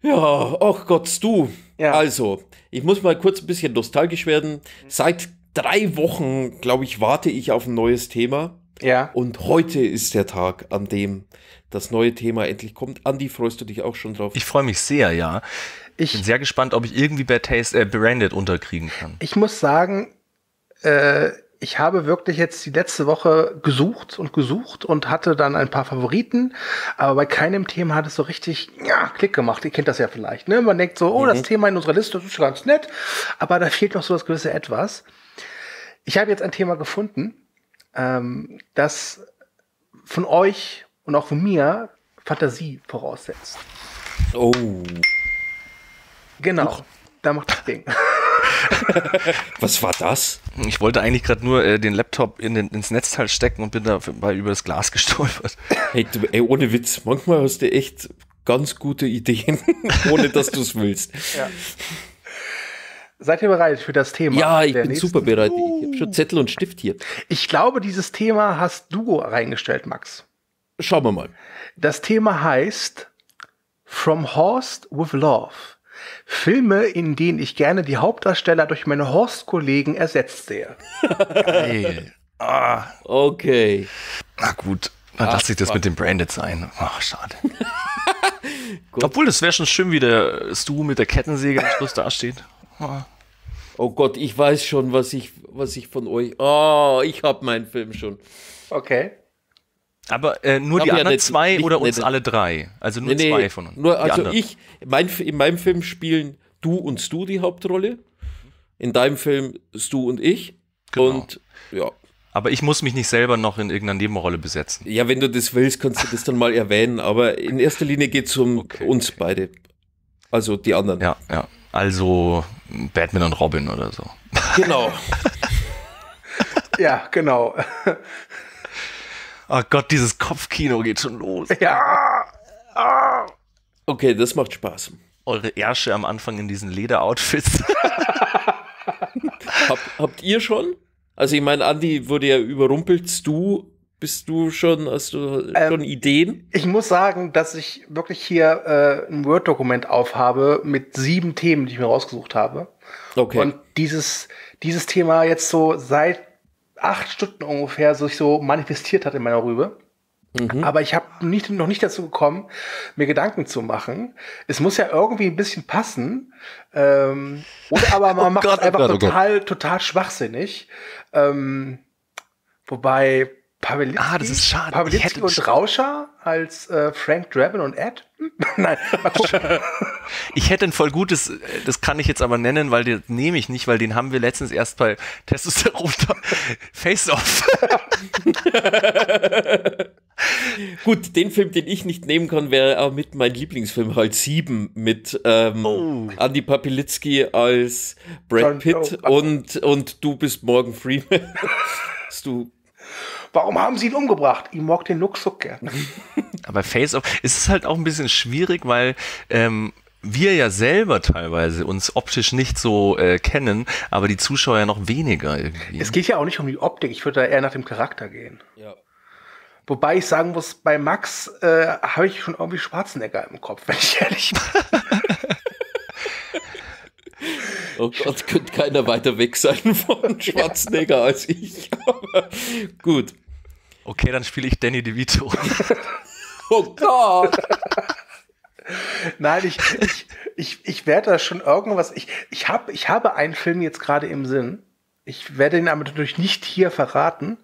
ja, ach Gott, du. Ja. Also, ich muss mal kurz ein bisschen nostalgisch werden. Seit drei Wochen, glaube ich, warte ich auf ein neues Thema. Ja. Und heute ist der Tag, an dem das neue Thema endlich kommt. Andi, freust du dich auch schon drauf? Ich freue mich sehr, ja. Ich bin sehr gespannt, ob ich irgendwie Bad Taste, äh, Branded unterkriegen kann. ich muss sagen, äh, ich habe wirklich jetzt die letzte Woche gesucht und gesucht und hatte dann ein paar Favoriten, aber bei keinem Thema hat es so richtig ja, Klick gemacht. Ihr kennt das ja vielleicht. Ne? Man denkt so, oh, das Thema in unserer Liste das ist ganz nett, aber da fehlt noch so das gewisse Etwas. Ich habe jetzt ein Thema gefunden, ähm, das von euch und auch von mir Fantasie voraussetzt. Oh, Genau, da macht das Ding. was war das? Ich wollte eigentlich gerade nur äh, den Laptop in den, ins Netzteil stecken und bin dabei über das Glas gestolpert. Hey, du, ey, ohne Witz, manchmal hast du echt ganz gute Ideen, ohne dass du es willst. Seid ihr bereit für das Thema? Ja, ich bin nächsten- super bereit. Ich habe schon Zettel und Stift hier. Ich glaube, dieses Thema hast du reingestellt, Max. Schauen wir mal. Das Thema heißt From Horst with Love. Filme, in denen ich gerne die Hauptdarsteller durch meine Horst-Kollegen ersetzt sehe. Ah, Okay. na gut. Dann lasse ich das mit dem Branded sein. Ach, schade. Obwohl, das wäre schon schön, wie der Stu mit der Kettensäge am Schluss dasteht. Oh Gott, ich weiß schon, was ich, was ich von euch. Oh, ich habe meinen Film schon. Okay. Aber äh, nur Hab die ja anderen nicht- zwei nicht- oder uns nicht- alle drei? Also nur Nee, nee, zwei von uns. Nur, also anderen. ich, mein, in meinem Film spielen du und Stu die Hauptrolle. In deinem Film Stu und ich. Genau. Und ja, Aber ich muss mich nicht selber noch in irgendeiner Nebenrolle besetzen. Ja, wenn du das willst, kannst du das dann mal erwähnen. Aber in erster Linie geht es um Okay. uns beide. Also die anderen. Ja, ja. Also Batman und Robin oder so. Genau. Ja, genau. Oh Gott, dieses Kopfkino geht schon los. Ja. Okay, das macht Spaß. Eure Ärsche am Anfang in diesen Lederoutfits. Hab, habt ihr schon? Also ich meine, Andi wurde ja überrumpelt. Du, bist du schon, hast du Ähm, schon Ideen? Ich muss sagen, dass ich wirklich hier äh, ein Word-Dokument aufhabe mit sieben Themen, die ich mir rausgesucht habe. Okay. Und dieses, dieses Thema jetzt so seit acht Stunden ungefähr sich so manifestiert hat in meiner Rübe. Mhm. Aber ich habe nicht, noch nicht dazu gekommen, mir Gedanken zu machen. Es muss ja irgendwie ein bisschen passen. Ähm, oder aber man Oh macht Gott, es oh einfach Gott, oh total, total schwachsinnig. Ähm, wobei Pawelitski, Ah, das ist schade. Hätte- und Rauscher als äh, Frank Drabin und Ed. Nein, mal gucken. Ich hätte ein voll gutes, äh, das kann ich jetzt aber nennen, weil den nehme ich nicht, weil den haben wir letztens erst bei Testosteron Face Off. Gut, den Film, den ich nicht nehmen kann, wäre auch mit mein Lieblingsfilm, halt sieben, mit ähm, Oh. Andy Papilitzki als Brad John- Pitt oh, und, und du bist Morgan Freeman. Hast du Warum haben sie ihn umgebracht? Ich mag den Nuxuck gerne. Aber Face Off ist es halt auch ein bisschen schwierig, weil ähm, wir ja selber teilweise uns optisch nicht so äh, kennen, aber die Zuschauer ja noch weniger irgendwie. Es geht ja auch nicht um die Optik, ich würde da eher nach dem Charakter gehen. ja. Wobei ich sagen muss, bei Max äh, habe ich schon irgendwie Schwarzenegger im Kopf, wenn ich ehrlich bin. Oh Gott, könnte keiner weiter weg sein von Schwarzenegger als ich. Aber gut. Okay, dann spiele ich Danny DeVito. Oh Gott. Nein, ich, ich, ich, ich werde da schon irgendwas. Ich, ich, hab, ich habe einen Film jetzt gerade im Sinn. Ich werde ihn aber natürlich nicht hier verraten.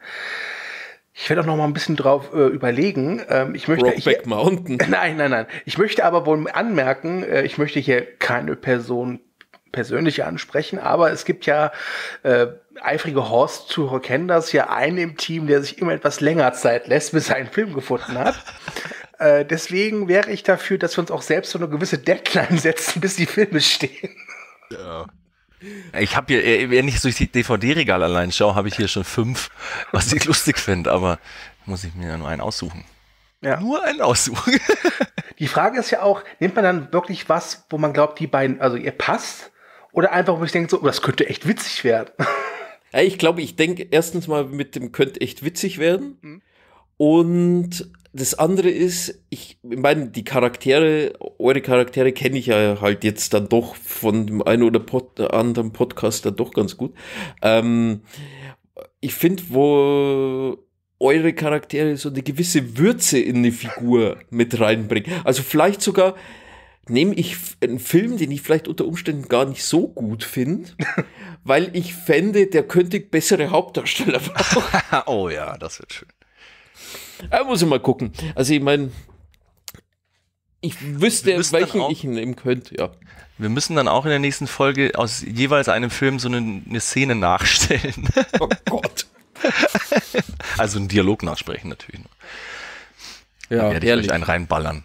Ich werde auch noch mal ein bisschen drauf äh, überlegen. Ähm, ich möchte ich, Brokeback Mountain. Nein, nein, nein. Ich möchte aber wohl anmerken, äh, ich möchte hier keine Person persönlich ansprechen, aber es gibt ja äh, eifrige Horst-Zuhörer kennen das, ja einen im Team, der sich immer etwas länger Zeit lässt, bis er einen Film gefunden hat. äh, deswegen wäre ich dafür, dass wir uns auch selbst so eine gewisse Deadline setzen, bis die Filme stehen. Ich habe hier, äh, wenn ich durch die DVD-Regal allein schaue, habe ich hier schon fünf, was ich lustig finde, aber muss ich mir nur einen aussuchen. Ja. Nur einen aussuchen. Die Frage ist ja auch, nimmt man dann wirklich was, wo man glaubt, die beiden, also ihr passt? Oder einfach, wo ich denke, so, oh, das könnte echt witzig werden. Ja, ich glaube, ich denke erstens mal mit dem könnte echt witzig werden. Und das andere ist, ich meine, die Charaktere, eure Charaktere kenne ich ja halt jetzt dann doch von dem einen oder Pod, anderen Podcast dann doch ganz gut. Ähm, ich finde, wo eure Charaktere so eine gewisse Würze in eine Figur mit reinbringen. Also vielleicht sogar nehme ich einen Film, den ich vielleicht unter Umständen gar nicht so gut finde, weil ich fände, der könnte bessere Hauptdarsteller brauchen. oh ja, das wird schön. Da muss ich mal gucken. Also ich meine, ich wüsste, welchen auch- ich nehmen könnte, ja. Wir müssen dann auch in der nächsten Folge aus jeweils einem Film so eine, eine Szene nachstellen. Oh Gott. also einen Dialog nachsprechen natürlich. Ja, Werde ich euch einen reinballern.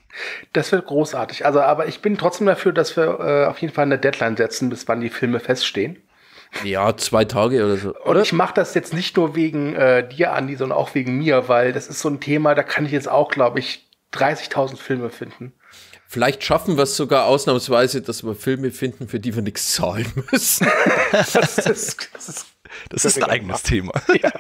Das wird großartig. Also, aber ich bin trotzdem dafür, dass wir äh, auf jeden Fall eine Deadline setzen, bis wann die Filme feststehen. Ja, zwei Tage oder so. Und ich mache das jetzt nicht nur wegen äh, dir, Andi, sondern auch wegen mir, weil das ist so ein Thema, da kann ich jetzt auch, glaube ich, 30.000 Filme finden. Vielleicht schaffen wir es sogar ausnahmsweise, dass wir Filme finden, für die wir nichts zahlen müssen. Das ist, das ist, Das ist ein eigenes Thema. ja.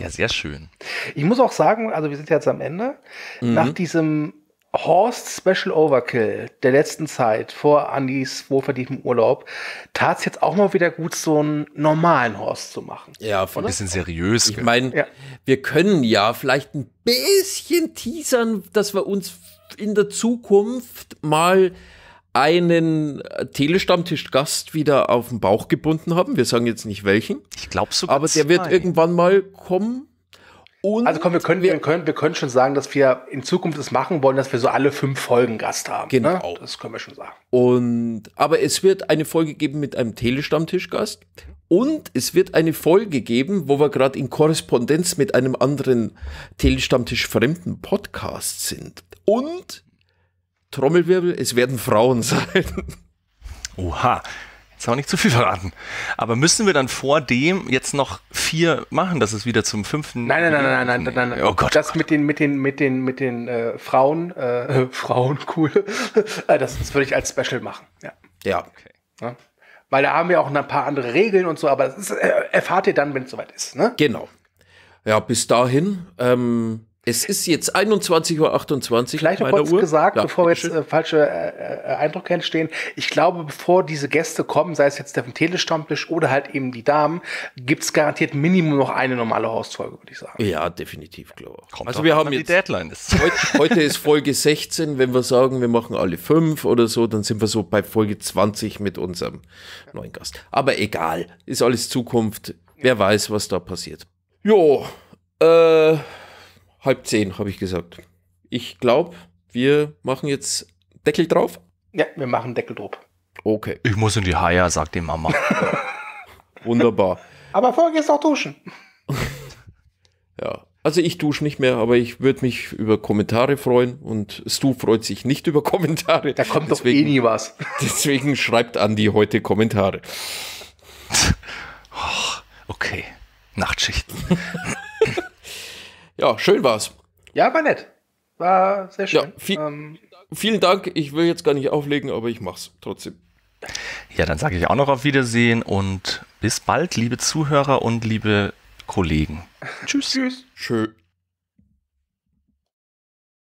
Ja, sehr schön. Ich muss auch sagen, also wir sind jetzt am Ende. Nach diesem Horst Special Overkill der letzten Zeit vor Andys wohlverdienten Urlaub tat es jetzt auch mal wieder gut, so einen normalen Horst zu machen. Ja, von Ein bisschen seriös. Ich meine, Ja. wir können ja vielleicht ein bisschen teasern, dass wir uns in der Zukunft mal einen äh, Telestammtisch-Gast wieder auf den Bauch gebunden haben. Wir sagen jetzt nicht welchen, ich glaube sogar aber der wird zwei. irgendwann mal kommen. Und Also komm, wir können, wir, können, wir können schon sagen, dass wir in Zukunft es machen wollen, dass wir so alle fünf Folgen Gast haben. Genau. Ne? Das können wir schon sagen. Und, aber es wird eine Folge geben mit einem Telestammtischgast Und es wird eine Folge geben, wo wir gerade in Korrespondenz mit einem anderen Telestammtisch fremden Podcast sind. Und Trommelwirbel, es werden Frauen sein. Oha. Jetzt auch nicht zu viel verraten. Aber müssen wir dann vor dem jetzt noch vier machen, dass es wieder zum fünften. Nein, nein, nein, nein, nein, nein, nein, nein. Oh Gott. Das mit den, mit den, mit den, mit den äh, Frauen, äh, Frauen, cool. Äh, das, das würde ich als Special machen. Ja. Ja. ja. Weil da haben wir auch noch ein paar andere Regeln und so, aber das ist, äh, erfahrt ihr dann, wenn es soweit ist. Ne? Genau. Ja, bis dahin. Ähm, es ist jetzt 21.28 Uhr. Vielleicht noch kurz Uhr. gesagt, Ja, bevor wir jetzt äh, falsche äh, äh, Eindrücke entstehen. Ich glaube, bevor diese Gäste kommen, sei es jetzt der vom Telestammtisch oder halt eben die Damen, gibt es garantiert Minimum noch eine normale Hostfolge, würde ich sagen. Ja, definitiv, klar. Kommt also wir haben wann die jetzt Deadline ist. Heute, heute ist Folge 16. Wenn wir sagen, wir machen alle fünf oder so, dann sind wir so bei Folge 20 mit unserem neuen Gast. Aber egal, ist alles Zukunft. Wer weiß, was da passiert. Jo, äh, halb zehn habe ich gesagt. Ich glaube, wir machen jetzt Deckel drauf. Ja, wir machen Deckel drauf. Okay, Ich muss in die Haia, sagt die Mama. wunderbar. Aber vorher geht's noch duschen. Ja, also ich dusche nicht mehr, aber ich würde mich über Kommentare freuen und Stu freut sich nicht über Kommentare. Da kommt doch eh Deswegen- nie was. Deswegen schreibt Andi heute Kommentare. Okay. Nachtschicht. Ja, schön war's. Ja, war nett. War sehr schön. Ja, viel- ähm, Vielen Dank. Ich will jetzt gar nicht auflegen, aber ich mach's trotzdem. Ja, dann sage ich auch noch auf Wiedersehen und bis bald, liebe Zuhörer und liebe Kollegen. tschüss. Tschüss. Schön.